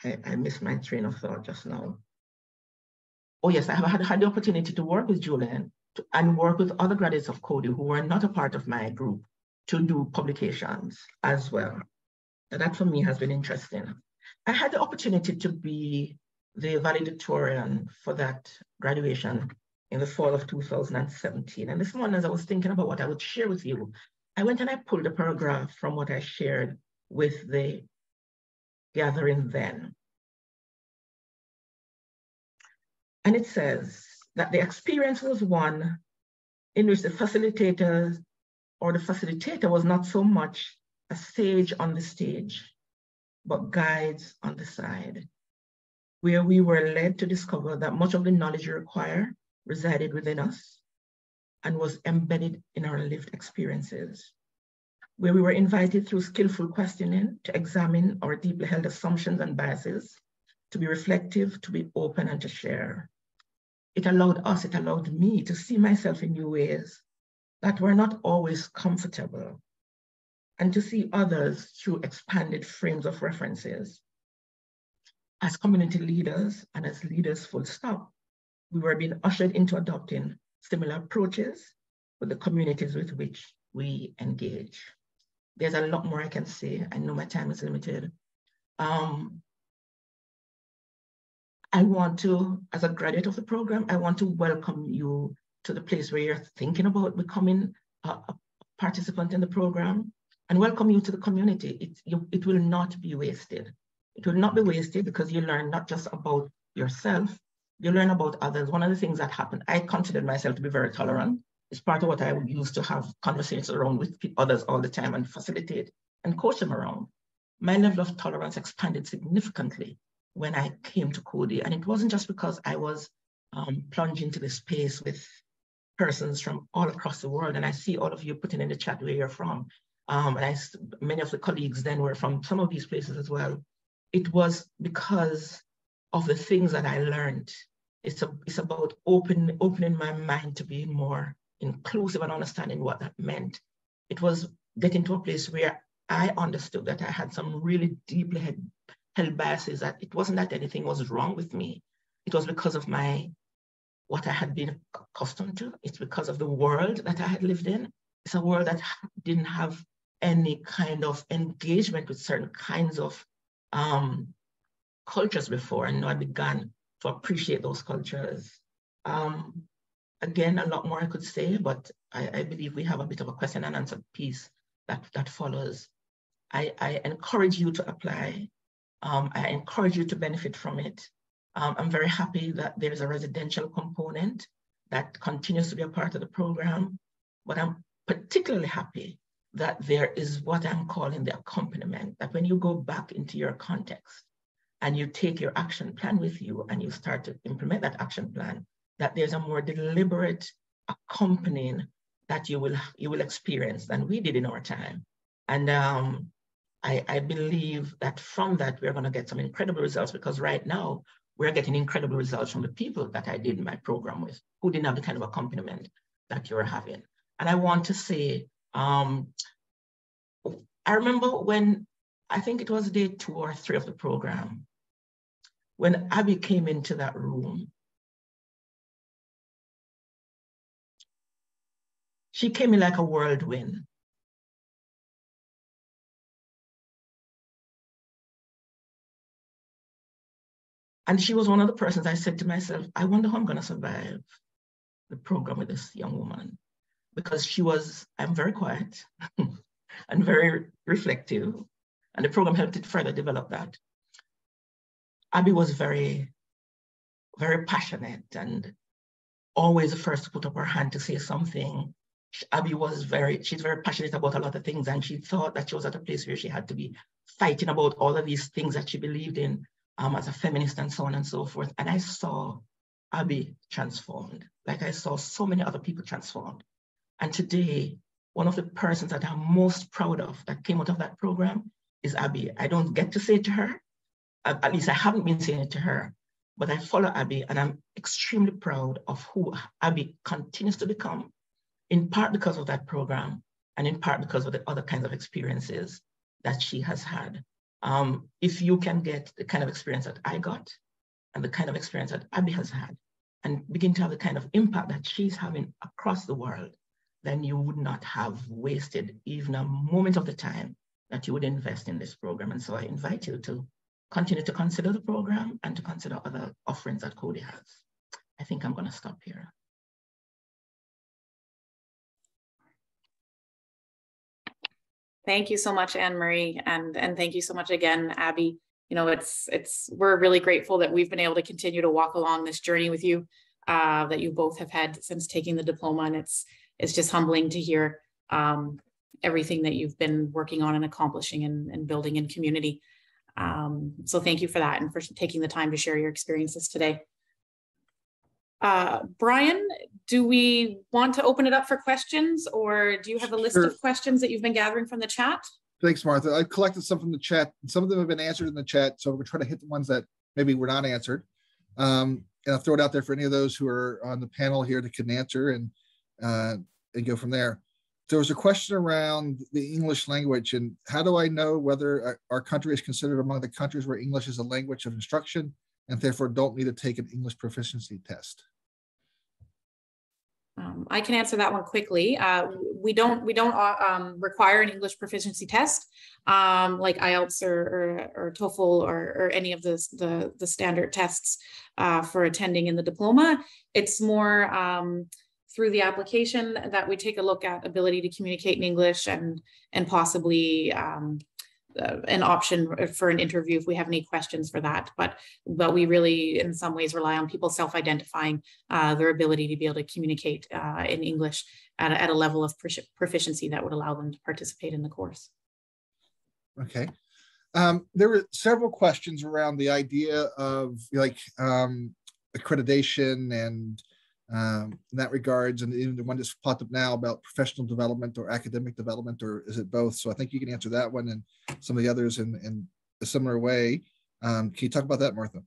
I, I missed my train of thought just now. Oh yes, I have had, had the opportunity to work with Julian to, and work with other graduates of Coady who were not a part of my group to do publications as well. And that for me has been interesting. I had the opportunity to be the valedictorian for that graduation in the fall of 2017. And this morning, as I was thinking about what I would share with you, I went and I pulled a paragraph from what I shared with the gathering then. And it says that the experience was one in which the facilitator or the facilitator was not so much a sage on the stage, but guides on the side, where we were led to discover that much of the knowledge required resided within us and was embedded in our lived experiences, where we were invited through skillful questioning to examine our deeply held assumptions and biases, to be reflective, to be open, and to share. It allowed us, it allowed me to see myself in new ways that were not always comfortable, and to see others through expanded frames of references. As community leaders and as leaders full stop, we were being ushered into adopting similar approaches with the communities with which we engage. There's a lot more I can say. I know my time is limited. Um, I want to, as a graduate of the program, I want to welcome you to the place where you're thinking about becoming a, a participant in the program and welcome you to the community. It, you, it will not be wasted. It will not be wasted because you learn not just about yourself, you learn about others. One of the things that happened, I considered myself to be very tolerant. It's part of what I would use to have conversations around with others all the time and facilitate and coach them around. My level of tolerance expanded significantly when I came to Coady. And it wasn't just because I was um, plunged into the space with persons from all across the world. And I see all of you putting in the chat where you're from. Um, and I, many of the colleagues then were from some of these places as well. It was because of the things that I learned. It's, a, it's about open, opening my mind to being more inclusive and understanding what that meant. It was getting to a place where I understood that I had some really deeply held, held biases that it wasn't that anything was wrong with me. It was because of my what I had been accustomed to. It's because of the world that I had lived in. It's a world that didn't have any kind of engagement with certain kinds of um, cultures before, and now I began to appreciate those cultures. Um, again, a lot more I could say, but I, I, believe we have a bit of a question and answer piece that, that follows. I, I encourage you to apply. Um, I encourage you to benefit from it. Um, I'm very happy that there's a residential component that continues to be a part of the program, but I'm particularly happy that there is what I'm calling the accompaniment, that when you go back into your context, and you take your action plan with you and you start to implement that action plan, that there's a more deliberate accompanying that you will you will experience than we did in our time. And um, I, I believe that from that we're going to get some incredible results because right now we're getting incredible results from the people that I did my program with, who didn't have the kind of accompaniment that you're having. And I want to say, um, I remember when, I think it was day two or three of the program, when Abby came into that room, she came in like a whirlwind. And she was one of the persons I said to myself, I wonder how I'm going to survive the program with this young woman. Because she was, I'm very quiet [LAUGHS] and very reflective. And the program helped it further develop that. Abby was very, very passionate and always the first to put up her hand to say something. Abby was very, she's very passionate about a lot of things. And she thought that she was at a place where she had to be fighting about all of these things that she believed in um, as a feminist and so on and so forth. And I saw Abby transformed, like I saw so many other people transformed. And today, one of the persons that I'm most proud of that came out of that program is Abby. I don't get to say it to her, at least I haven't been saying it to her, but I follow Abby and I'm extremely proud of who Abby continues to become, in part because of that program and in part because of the other kinds of experiences that she has had. Um, if you can get the kind of experience that I got and the kind of experience that Abby has had and begin to have the kind of impact that she's having across the world, then you would not have wasted even a moment of the time that you would invest in this program. And so I invite you to continue to consider the program and to consider other offerings that Coady has. I think I'm gonna stop here. Thank you so much, Anne Marie, and and thank you so much again, Abby. You know, it's it's we're really grateful that we've been able to continue to walk along this journey with you uh, that you both have had since taking the diploma, and it's it's just humbling to hear um, everything that you've been working on and accomplishing and, and building in community. Um, so thank you for that and for taking the time to share your experiences today. Uh, Brian, do we want to open it up for questions or do you have a list sure. of questions that you've been gathering from the chat? Thanks, Martha. I collected some from the chat. Some of them have been answered in the chat, so we're trying to try to hit the ones that maybe were not answered. Um, and I'll throw it out there for any of those who are on the panel here that can answer and uh, and go from there. There was a question around the English language and how do I know whether our country is considered among the countries where English is a language of instruction and therefore don't need to take an English proficiency test? Um, I can answer that one quickly. Uh, we don't we don't uh, um, require an English proficiency test um, like IELTS or, or, or TOEFL or, or, any of the, the, the standard tests uh, for attending in the diploma. It's more um, through the application that we take a look at ability to communicate in English and and possibly um, uh, an option for an interview if we have any questions for that. But but we really, in some ways, rely on people self-identifying uh, their ability to be able to communicate uh, in English at a, at a level of proficiency that would allow them to participate in the course. Okay. Um, there were several questions around the idea of like um, accreditation and um, in that regards, and even the one that's popped up now about professional development or academic development, or is it both? So I think you can answer that one and some of the others in, in a similar way. Um, can you talk about that, Martha?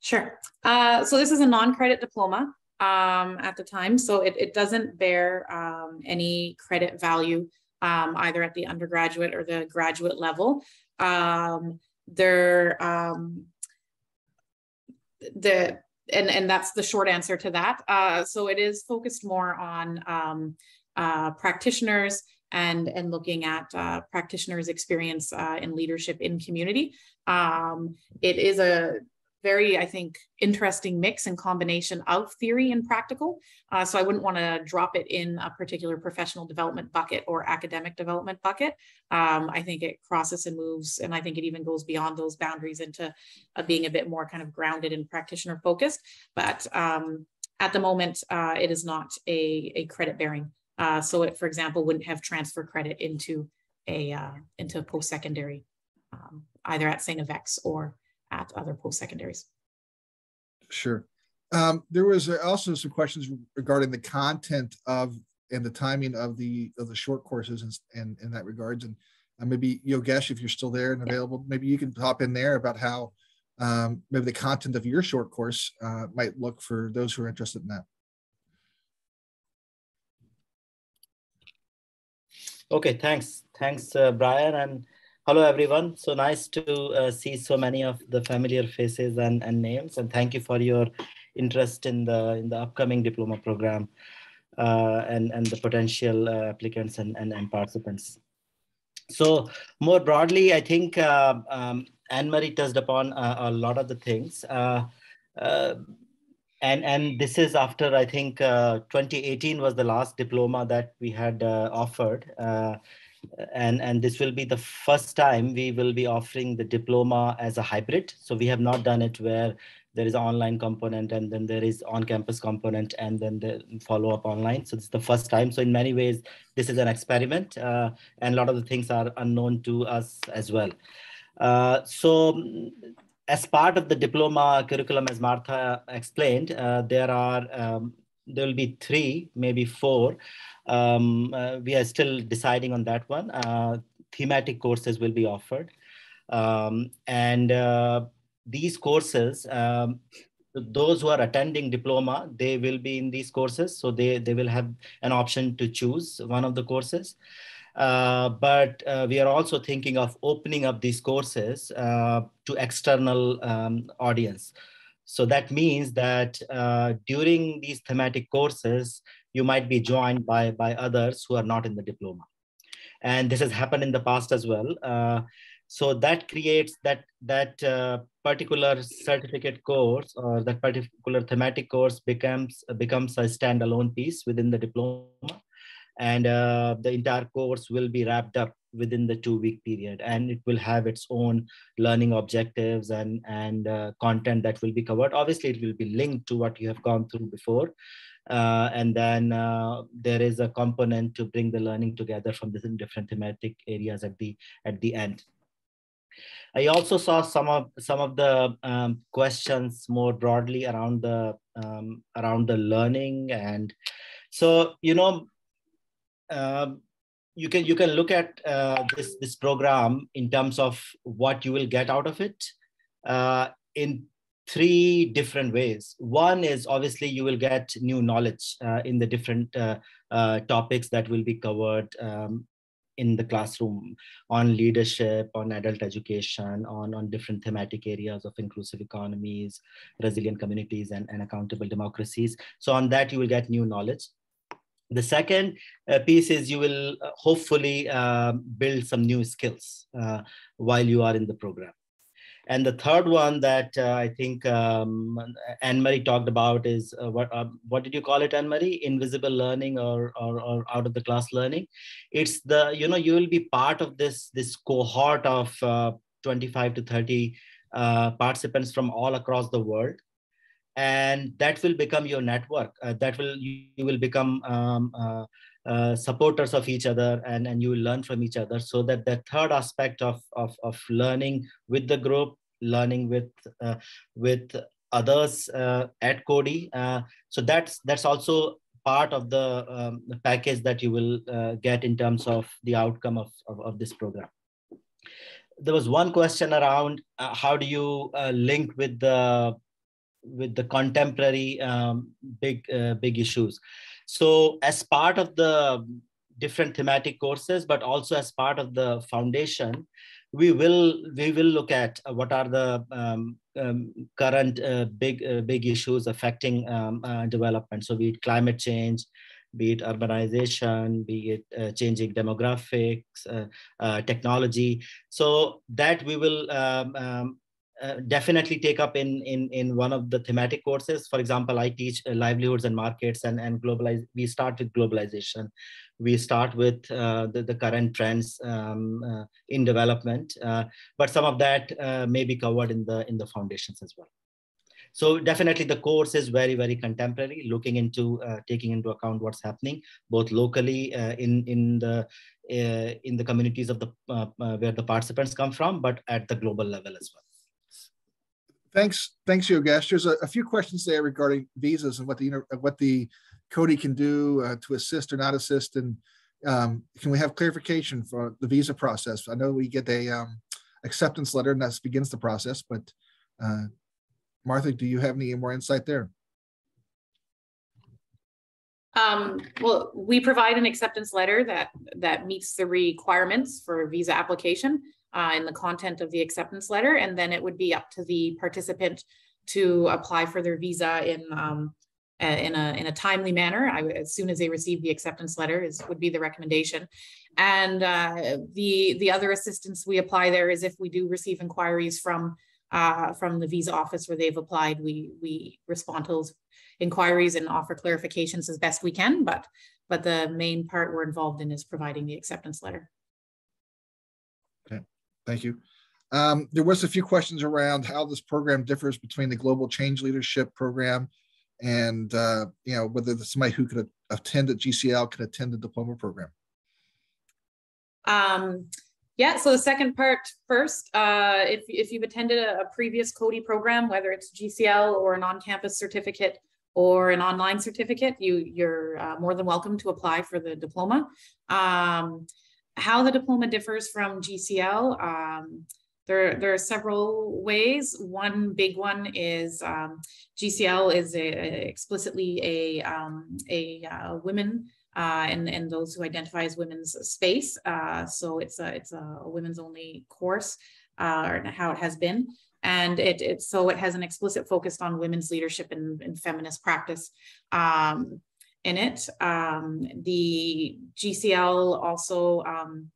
Sure. Uh, so this is a non-credit diploma um, at the time, so it, it doesn't bear um, any credit value um, either at the undergraduate or the graduate level. Um, there, the and and that's the short answer to that. Uh, so it is focused more on um, uh, practitioners and and looking at uh, practitioners' experience uh, in leadership in community. Um, it is a very, I think, interesting mix and combination of theory and practical. Uh, so I wouldn't want to drop it in a particular professional development bucket or academic development bucket. Um, I think it crosses and moves, and I think it even goes beyond those boundaries into uh, being a bit more kind of grounded and practitioner focused. But um, at the moment, uh, it is not a, a credit bearing. Uh, so it, for example, wouldn't have transfer credit into a uh, into post-secondary, um, either at St. FX or at other post-secondaries. Sure. Um, there was also some questions regarding the content of and the timing of the of the short courses and, and in that regards. And uh, maybe Yogesh, if you're still there and available, maybe you can hop in there about how um, maybe the content of your short course uh, might look for those who are interested in that. Okay, thanks. Thanks, uh, Brian. And hello, everyone. So nice to uh, see so many of the familiar faces and, and names. And thank you for your interest in the, in the upcoming diploma program uh, and, and the potential uh, applicants and, and, and, participants. So more broadly, I think uh, um, Anne-Marie touched upon uh, a lot of the things and and this is after I think uh, 2018 was the last diploma that we had uh, offered, uh, and and this will be the first time we will be offering the diploma as a hybrid. So we have not done it where there is an online component and then there is on-campus component and then the follow-up online. So this is the first time. So in many ways, this is an experiment, uh, and a lot of the things are unknown to us as well. Uh, so as part of the diploma curriculum, as Martha explained, uh, there are um, there will be three, maybe four. Um, uh, we are still deciding on that one. Uh, thematic courses will be offered, um, and uh, these courses. Um, those who are attending diploma, they will be in these courses. So they, they will have an option to choose one of the courses. Uh, but uh, we are also thinking of opening up these courses uh, to external um, audience. So that means that uh, during these thematic courses, you might be joined by, by others who are not in the diploma. And this has happened in the past as well. Uh, so that creates that, that particular certificate course or that particular thematic course becomes, becomes a standalone piece within the diploma and uh, the entire course will be wrapped up within the two week period and it will have its own learning objectives and and uh, content that will be covered obviously it will be linked to what you have gone through before uh, and then uh, there is a component to bring the learning together from different different thematic areas at the at the end. I also saw some of some of the um, questions more broadly around the um, around the learning and so you know um, you can you can look at uh, this this program in terms of what you will get out of it. Uh, in three different ways. One is obviously you will get new knowledge uh, in the different uh, uh, topics that will be covered um, in the classroom on leadership, on adult education, on, on different thematic areas of inclusive economies, resilient communities, and, and accountable democracies. So on that, you will get new knowledge. The second uh, piece is you will uh, hopefully uh, build some new skills while you are in the program. And the third one that uh, I think um, Anne-Marie talked about is uh, what what did you call it, Anne-Marie? Invisible learning or, or, or out of the class learning. It's the you know you will be part of this this cohort of 25 to 30 participants from all across the world and that will become your network uh, that will you, you will become um, uh, uh, supporters of each other and, and you will learn from each other so that the third aspect of, of, of learning with the group learning with uh, with others uh, at Coady. uh, so that's that's also part of the, um, package that you will get in terms of the outcome of, of, of, this program there was one question around how do you link with the with the contemporary um, big uh, big issues. So as part of the different thematic courses, but also as part of the foundation, we will we will look at what are the um, um, current uh, big uh, big issues affecting um, uh, development. So be it climate change, be it urbanization, be it uh, changing demographics, uh, uh, technology. So that we will um, um, uh, definitely take up in, in, in one of the thematic courses. For example, I teach uh, livelihoods and markets and, and globalize. We start with globalization. We start with uh, the, the current trends um, uh, in development, uh, but some of that may be covered in the, in the foundations as well. So definitely the course is very, very contemporary, looking into taking into account what's happening both locally in, in the in the communities of the where the participants come from, but at the global level as well. Thanks, thanks, Yogesh. There's a, a, few questions there regarding visas and what the what the Coady can do uh, to assist or not assist, and um, can we have clarification for the visa process? I know we get a um, acceptance letter and that begins the process, but Uh, Martha, do you have any more insight there? Um, well, we provide an acceptance letter that that meets the requirements for visa application uh, in the content of the acceptance letter, and then it would be up to the participant to apply for their visa in um, in a in a timely manner. I, as soon as they receive the acceptance letter, is would be the recommendation. And uh, the the other assistance we apply there is if we do receive inquiries from uh, from the visa office where they've applied, we we respond to those inquiries and offer clarifications as best we can. But but the main part we're involved in is providing the acceptance letter. Thank you. Um, there was a few questions around how this program differs between the Global Change Leadership Program and uh, you know whether somebody who could attend at GCL could attend the diploma program. Um, yeah, so the second part first, uh, if, if you've attended a, a previous Coady program, whether it's GCL or an on-campus certificate or an online certificate, you, you're uh, more than welcome to apply for the diploma. Um, how the diploma differs from GCL, um, there, there are several ways. One big one is um, GCL is a, a explicitly a, um, a uh, women uh, and, and those who identify as women's space. Uh, so it's a, it's a women's only course uh, or how it has been. And it, it so it has an explicit focus on women's leadership and, and feminist practice um, in it. Um, the GCL also um,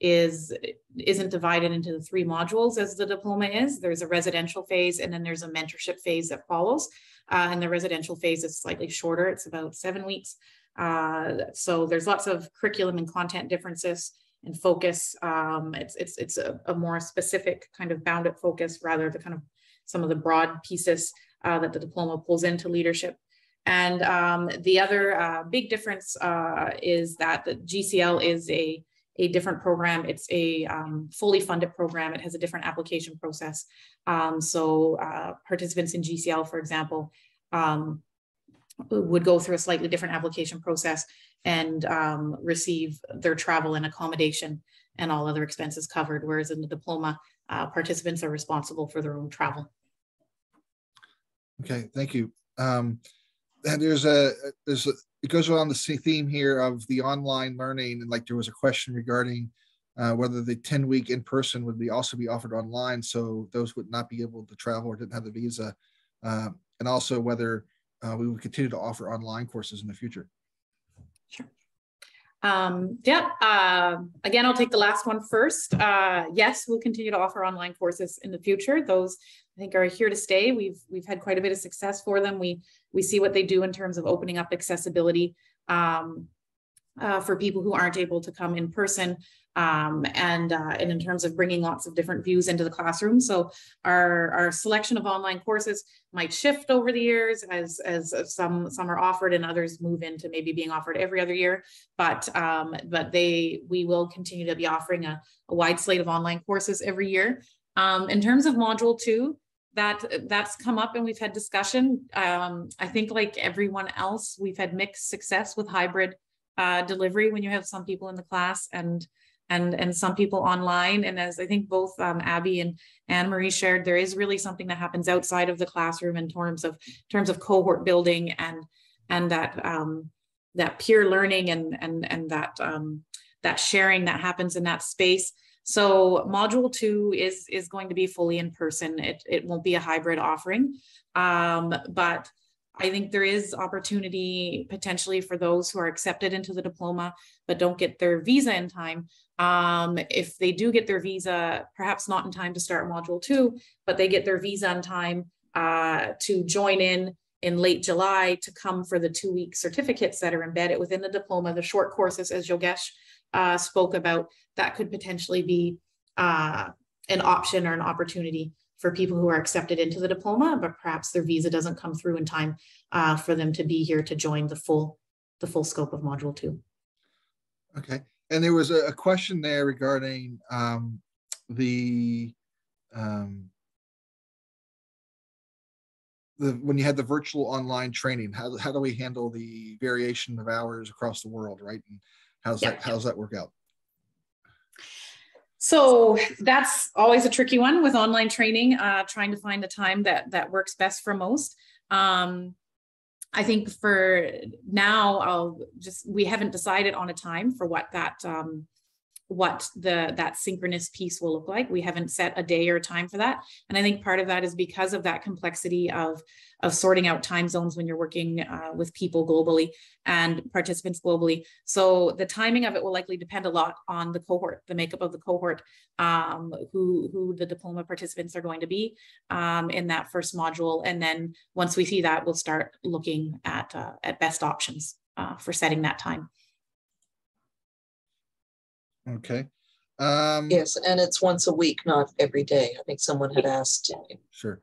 is isn't divided into the three modules as the diploma is. There's a residential phase and then there's a mentorship phase that follows. Uh, and the residential phase is slightly shorter. It's about seven weeks. Uh, so there's lots of curriculum and content differences and focus. Um, it's it's it's a, a, more specific kind of bounded focus rather than kind of some of the broad pieces uh, that the diploma pulls into leadership. And um, the other uh, big difference uh, is that the GCL is a a different program. It's a um, fully funded program. It has a different application process. Um, so uh, participants in GCL, for example, um, would go through a slightly different application process and um, receive their travel and accommodation and all other expenses covered. Whereas in the diploma, uh, participants are responsible for their own travel. Okay, thank you. Um, and there's a there's a, it goes on the theme here of the online learning and like there was a question regarding uh, whether the 10 week in person would be also be offered online so those would not be able to travel or didn't have the visa uh, and also whether uh, we would continue to offer online courses in the future sure um, yeah uh, again i'll take the last one first uh, yes we'll continue to offer online courses in the future those I think are here to stay. We've we've had quite a bit of success for them. We we see what they do in terms of opening up accessibility um, uh, for people who aren't able to come in person, um, and uh, and in terms of bringing lots of different views into the classroom. So our our selection of online courses might shift over the years as as some some are offered and others move into maybe being offered every other year. But um, but they we will continue to be offering a, a wide slate of online courses every year. Um, in terms of module two, that that's come up and we've had discussion. Um, I think like everyone else, we've had mixed success with hybrid uh, delivery when you have some people in the class and and and some people online. And as I think both um, Abby and Anne Marie shared, there is really something that happens outside of the classroom in terms of in terms of cohort building and and that um, that peer learning and and and that um, that sharing that happens in that space so module two is, is going to be fully in person. It, it won't be a hybrid offering, um, but I think there is opportunity potentially for those who are accepted into the diploma but don't get their visa in time. Um, if they do get their visa, perhaps not in time to start module two, but they get their visa in time uh, to join in in late July to come for the two week certificates that are embedded within the diploma, the short courses, as Yogesh uh, spoke about, that could potentially be uh, an option or an opportunity for people who are accepted into the diploma, but perhaps their visa doesn't come through in time uh, for them to be here to join the full the full scope of module two. Okay, and there was a, a question there regarding um, the um, the when you had the virtual online training. How how do we handle the variation of hours across the world, right? And how's that how's that work out? So that's always a tricky one with online training, uh, trying to find the time that that works best for most. Um, I think for now, I'll just we haven't decided on a time for what that um, what the that synchronous piece will look like. We haven't set a day or time for that. And I think part of that is because of that complexity of, of sorting out time zones when you're working uh, with people globally and participants globally. So the timing of it will likely depend a lot on the cohort, the makeup of the cohort, um, who, who the diploma participants are going to be um, in that first module. And then once we see that, we'll start looking at, uh, at best options uh, for setting that time. Okay. Um, Yes, and it's once a week, not every day. I think someone had asked. Sure.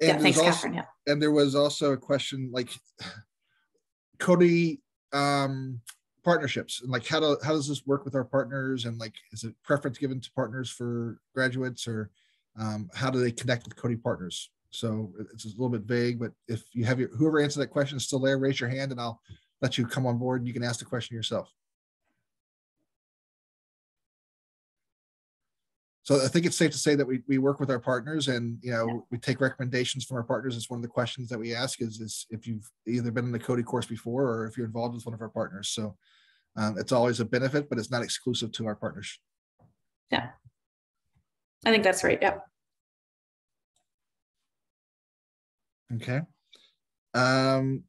Yeah, And thanks, also, Catherine. Yeah. and there was also a question like Coady um partnerships and like how do how does this work with our partners and like is it preference given to partners for graduates or um, how do they connect with Coady partners? So it's a little bit vague, but if you have your whoever answered that question is still there, raise your hand and I'll let you come on board and you can ask the question yourself. So I think it's safe to say that we, we work with our partners and, you know, we take recommendations from our partners. It's one of the questions that we ask is, is if you've either been in the Coady course before or if you're involved with one of our partners. So um, it's always a benefit, but it's not exclusive to our partners. Yeah. I think that's right. Yeah. Okay. Um,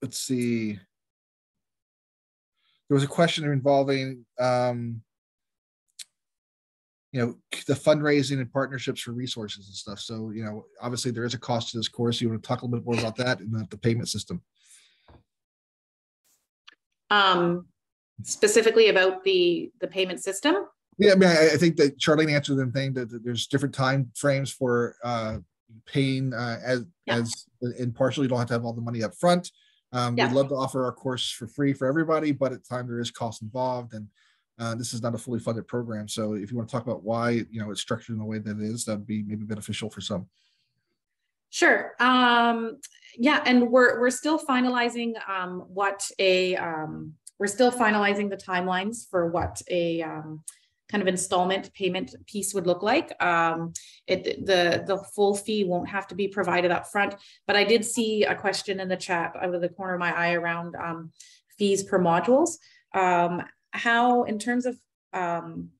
let's see. There was a question involving, um, you know, the fundraising and partnerships for resources and stuff. So, you know, obviously there is a cost to this course. You want to talk a little bit more about that and the, the payment system. Um, specifically about the the payment system. Yeah, I mean, I, I think that Charlene answered the thing that, that there's different time frames for uh, paying uh, as Yeah. as in partial. You don't have to have all the money up front. Um, Yeah. We'd love to offer our course for free for everybody, but at the time there is cost involved, and uh, this is not a fully funded program. So if you want to talk about why you know it's structured in the way that it is, that'd be maybe beneficial for some. Sure. Um, yeah, and we're we're still finalizing um, what a um, we're still finalizing the timelines for what a um, kind of installment payment piece would look like. Um, it the the full fee won't have to be provided up front, but I did see a question in the chat out of the corner of my eye around um, fees per modules. Um, how in terms of um,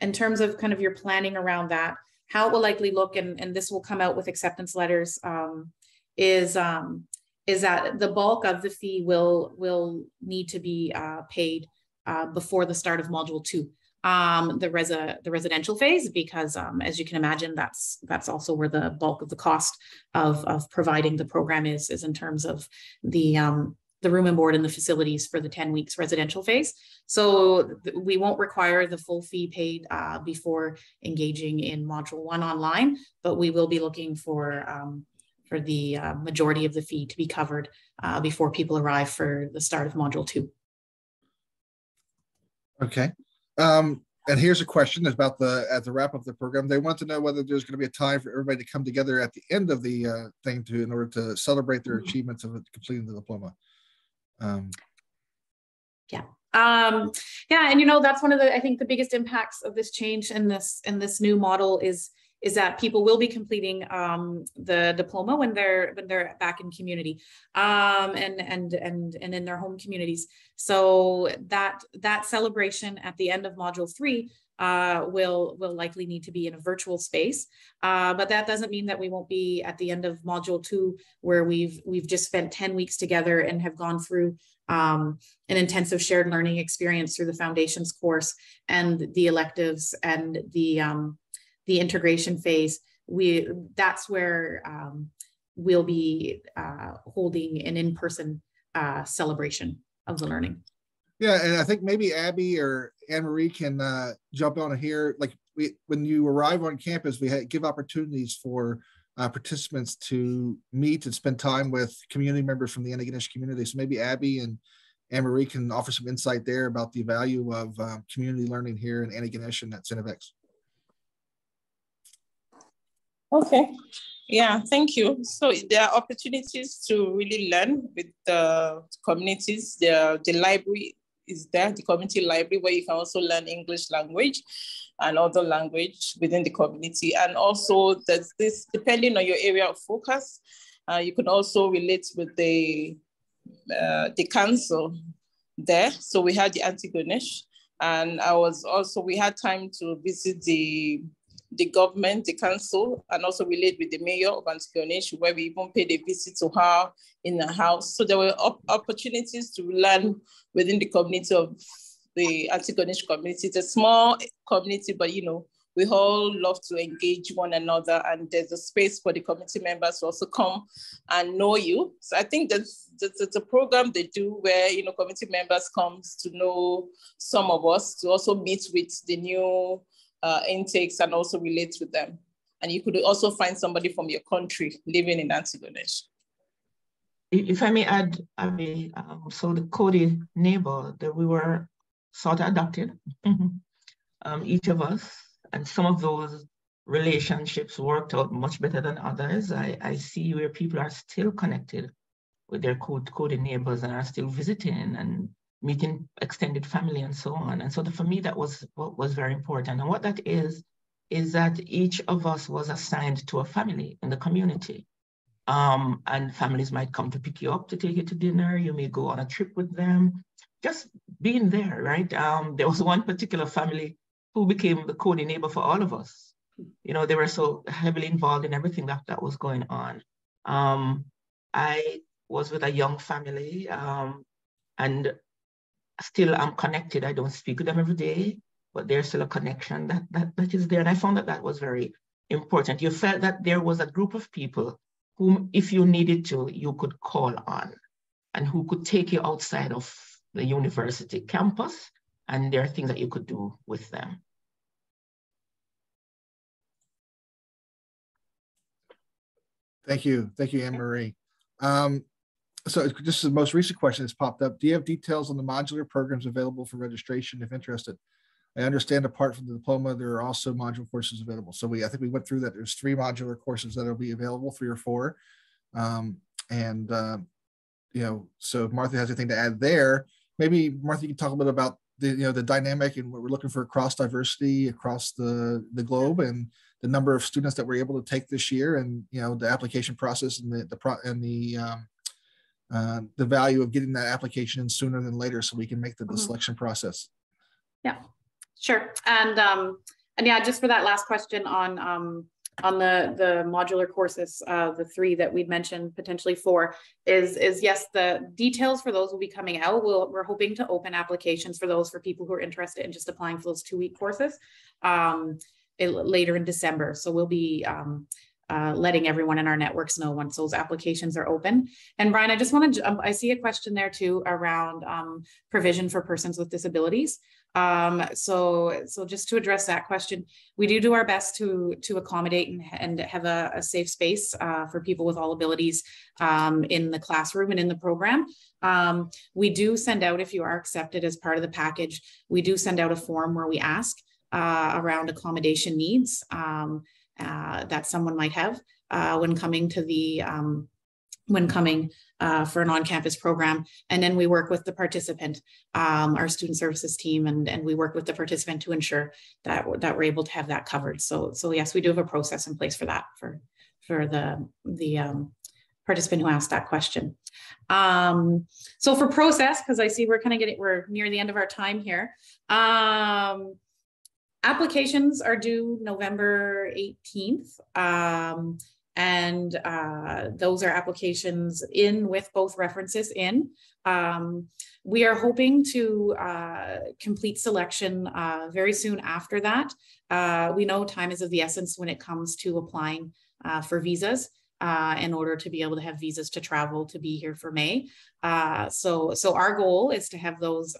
in terms of kind of your planning around that, how it will likely look, and, and this will come out with acceptance letters, um, is um, is that the bulk of the fee will will need to be uh, paid uh, before the start of module two, um, the resi the residential phase, because um, as you can imagine, that's that's also where the bulk of the cost of of providing the program is is in terms of the um, the room and board and the facilities for the 10 weeks residential phase. So we won't require the full fee paid uh, before engaging in module one online, but we will be looking for um, for the uh, majority of the fee to be covered uh, before people arrive for the start of module two. Okay. Um, and here's a question about the at the wrap up of the program. They want to know whether there's going to be a time for everybody to come together at the end of the uh, thing to in order to celebrate their Mhm. achievements of completing the diploma. Um, Um, yeah, and you know that's one of the I think the biggest impacts of this change in this in this new model is is that people will be completing um, the diploma when they're when they're back in community um, and and and and in their home communities. So that that celebration at the end of module three uh, will will likely need to be in a virtual space. Uh, but that doesn't mean that we won't be at the end of module two, where we've we've just spent 10 weeks together and have gone through um, an intensive shared learning experience through the foundations course and the electives and the um, the integration phase. We that's where um, we'll be uh, holding an in-person uh, celebration of the learning. yeah, and I think maybe Abby or Anne Marie can uh, jump on here. Like we, when you arrive on campus, we give opportunities for uh, participants to meet and spend time with community members from the Antigonish community. So maybe Abby and Anne Marie can offer some insight there about the value of uh, community learning here in Antigonish and at St. FX. Okay. Yeah, thank you. So there are opportunities to really learn with the communities. The, the library is there, the community library, where you can also learn English language and other language within the community. And also there's this, depending on your area of focus, uh, you can also relate with the, uh, the council there. So we had the Antigonish and I was also, we had time to visit the the government, the council, and also relate with the mayor of Antigonish, where we even paid a visit to her in the house. So there were op opportunities to learn within the community of the Antigonish community. It's a small community, but you know, we all love to engage one another and there's a space for the community members to also come and know you. So I think that's, that's, that's a program they do where, you know, community members comes to know some of us, to also meet with the new uh, intakes and also relate with them. And you could also find somebody from your country living in Antigonish. If I may add, I mean, um, so the Coady neighbor that we were sort of adopted, [LAUGHS] um, each of us, and some of those relationships worked out much better than others. I, I see where people are still connected with their code, Coady neighbors and are still visiting and meeting extended family and so on. And so the, for me, that was what was very important. And what that is, is that each of us was assigned to a family in the community. Um, and families might come to pick you up to take you to dinner. You may go on a trip with them. Just being there, right? Um, there was one particular family who became the Coady neighbor for all of us. You know, they were so heavily involved in everything that, that was going on. Um, I was with a young family um, and still I'm connected. I don't speak with them every day, but there's still a connection that, that, that is there. And I found that that was very important. You felt that there was a group of people whom, if you needed to, you could call on and who could take you outside of the university campus. And there are things that you could do with them. Thank you. Thank you, Anne Marie. Um, so this is the most recent question that's popped up. Do you have details on the modular programs available for registration if interested? I understand apart from the diploma, there are also module courses available. So we, I think we went through that. There's three modular courses that will be available, three or four. Um, and, uh, you know, so if Martha has anything to add there, maybe Martha, you can talk a bit about the, you know, the dynamic and what we're looking for across diversity across the, the globe and the number of students that we're able to take this year and, you know, the application process and the, the pro and the, um, uh, the value of getting that application in sooner than later so we can make the, the mm -hmm. selection process. Yeah, sure. And um, and yeah, just for that last question on um, on the the modular courses, uh, the three that we'd mentioned, potentially four, is is yes, the details for those will be coming out. We'll, we're hoping to open applications for those for people who are interested in just applying for those two week courses um, later in December. So we'll be um, uh, letting everyone in our networks know once those applications are open. And Brian, I just want to, I see a question there too around um, provision for persons with disabilities. Um, so, so just to address that question, we do do our best to to accommodate and, and have a, a safe space uh, for people with all abilities um, in the classroom and in the program. Um, we do send out, if you are accepted as part of the package, we do send out a form where we ask uh, around accommodation needs. Um, uh, that someone might have uh, when coming to the um, when coming uh, for an on-campus program. And then we work with the participant, um, our student services team, and, and we work with the participant to ensure that, that we're able to have that covered. So, so yes, we do have a process in place for that, for, for the, the um, participant who asked that question. Um, so for process, because I see we're kind of getting, we're near the end of our time here. Applications are due November 18th. Um, and uh, those are applications in with both references in. Um, we are hoping to uh, complete selection uh, very soon after that. Uh, we know time is of the essence when it comes to applying uh, for visas. Uh, in order to be able to have visas to travel to be here for May. so, so our goal is to have those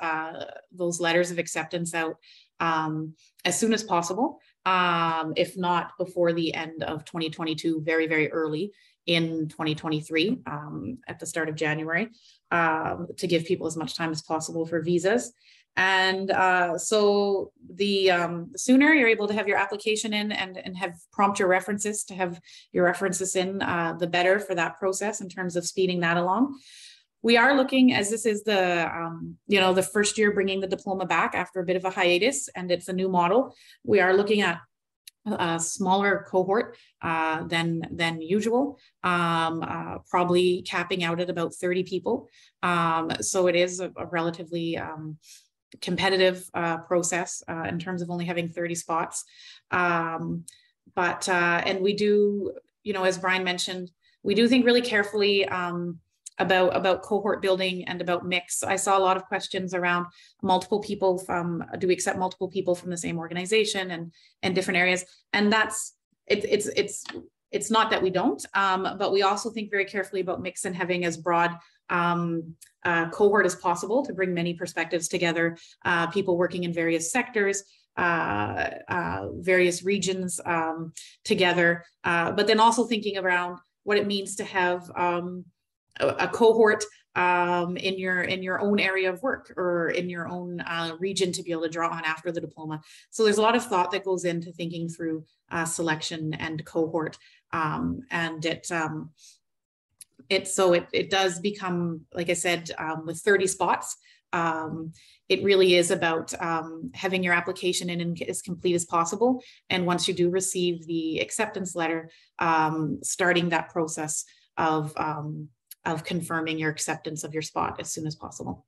those letters of acceptance out um, as soon as possible, um, if not before the end of 2022, very, very early in 2023 um, at the start of January um, to give people as much time as possible for visas. And uh, so the, um, the, sooner you're able to have your application in and, and have prompt your references to have your references in, uh, the better for that process in terms of speeding that along. We are looking as this is the um, you know the first year bringing the diploma back after a bit of a hiatus and it's a new model we are looking at a smaller cohort uh, than than usual um, uh, probably capping out at about 30 people. Um, so it is a, a relatively um, competitive uh, process uh, in terms of only having 30 spots. Um, but uh, and we do you know as brian mentioned we do think really carefully um, about about cohort building and about mix. I saw a lot of questions around multiple people from do we accept multiple people from the same organization and and different areas. And that's it, it's it's it's not that we don't, um, but we also think very carefully about mix and having as broad um, uh, cohort as possible to bring many perspectives together. Uh, people working in various sectors, uh, uh various regions um, together, uh, but then also thinking around what it means to have a, cohort um, in your in your own area of work or in your own uh, region to be able to draw on after the diploma. So there's a lot of thought that goes into thinking through uh, selection and cohort, um, and it um, it so it it does become like I said um, with 30 spots. Um, it really is about um, having your application in as complete as possible. And once you do receive the acceptance letter, starting that process of of confirming your acceptance of your spot as soon as possible.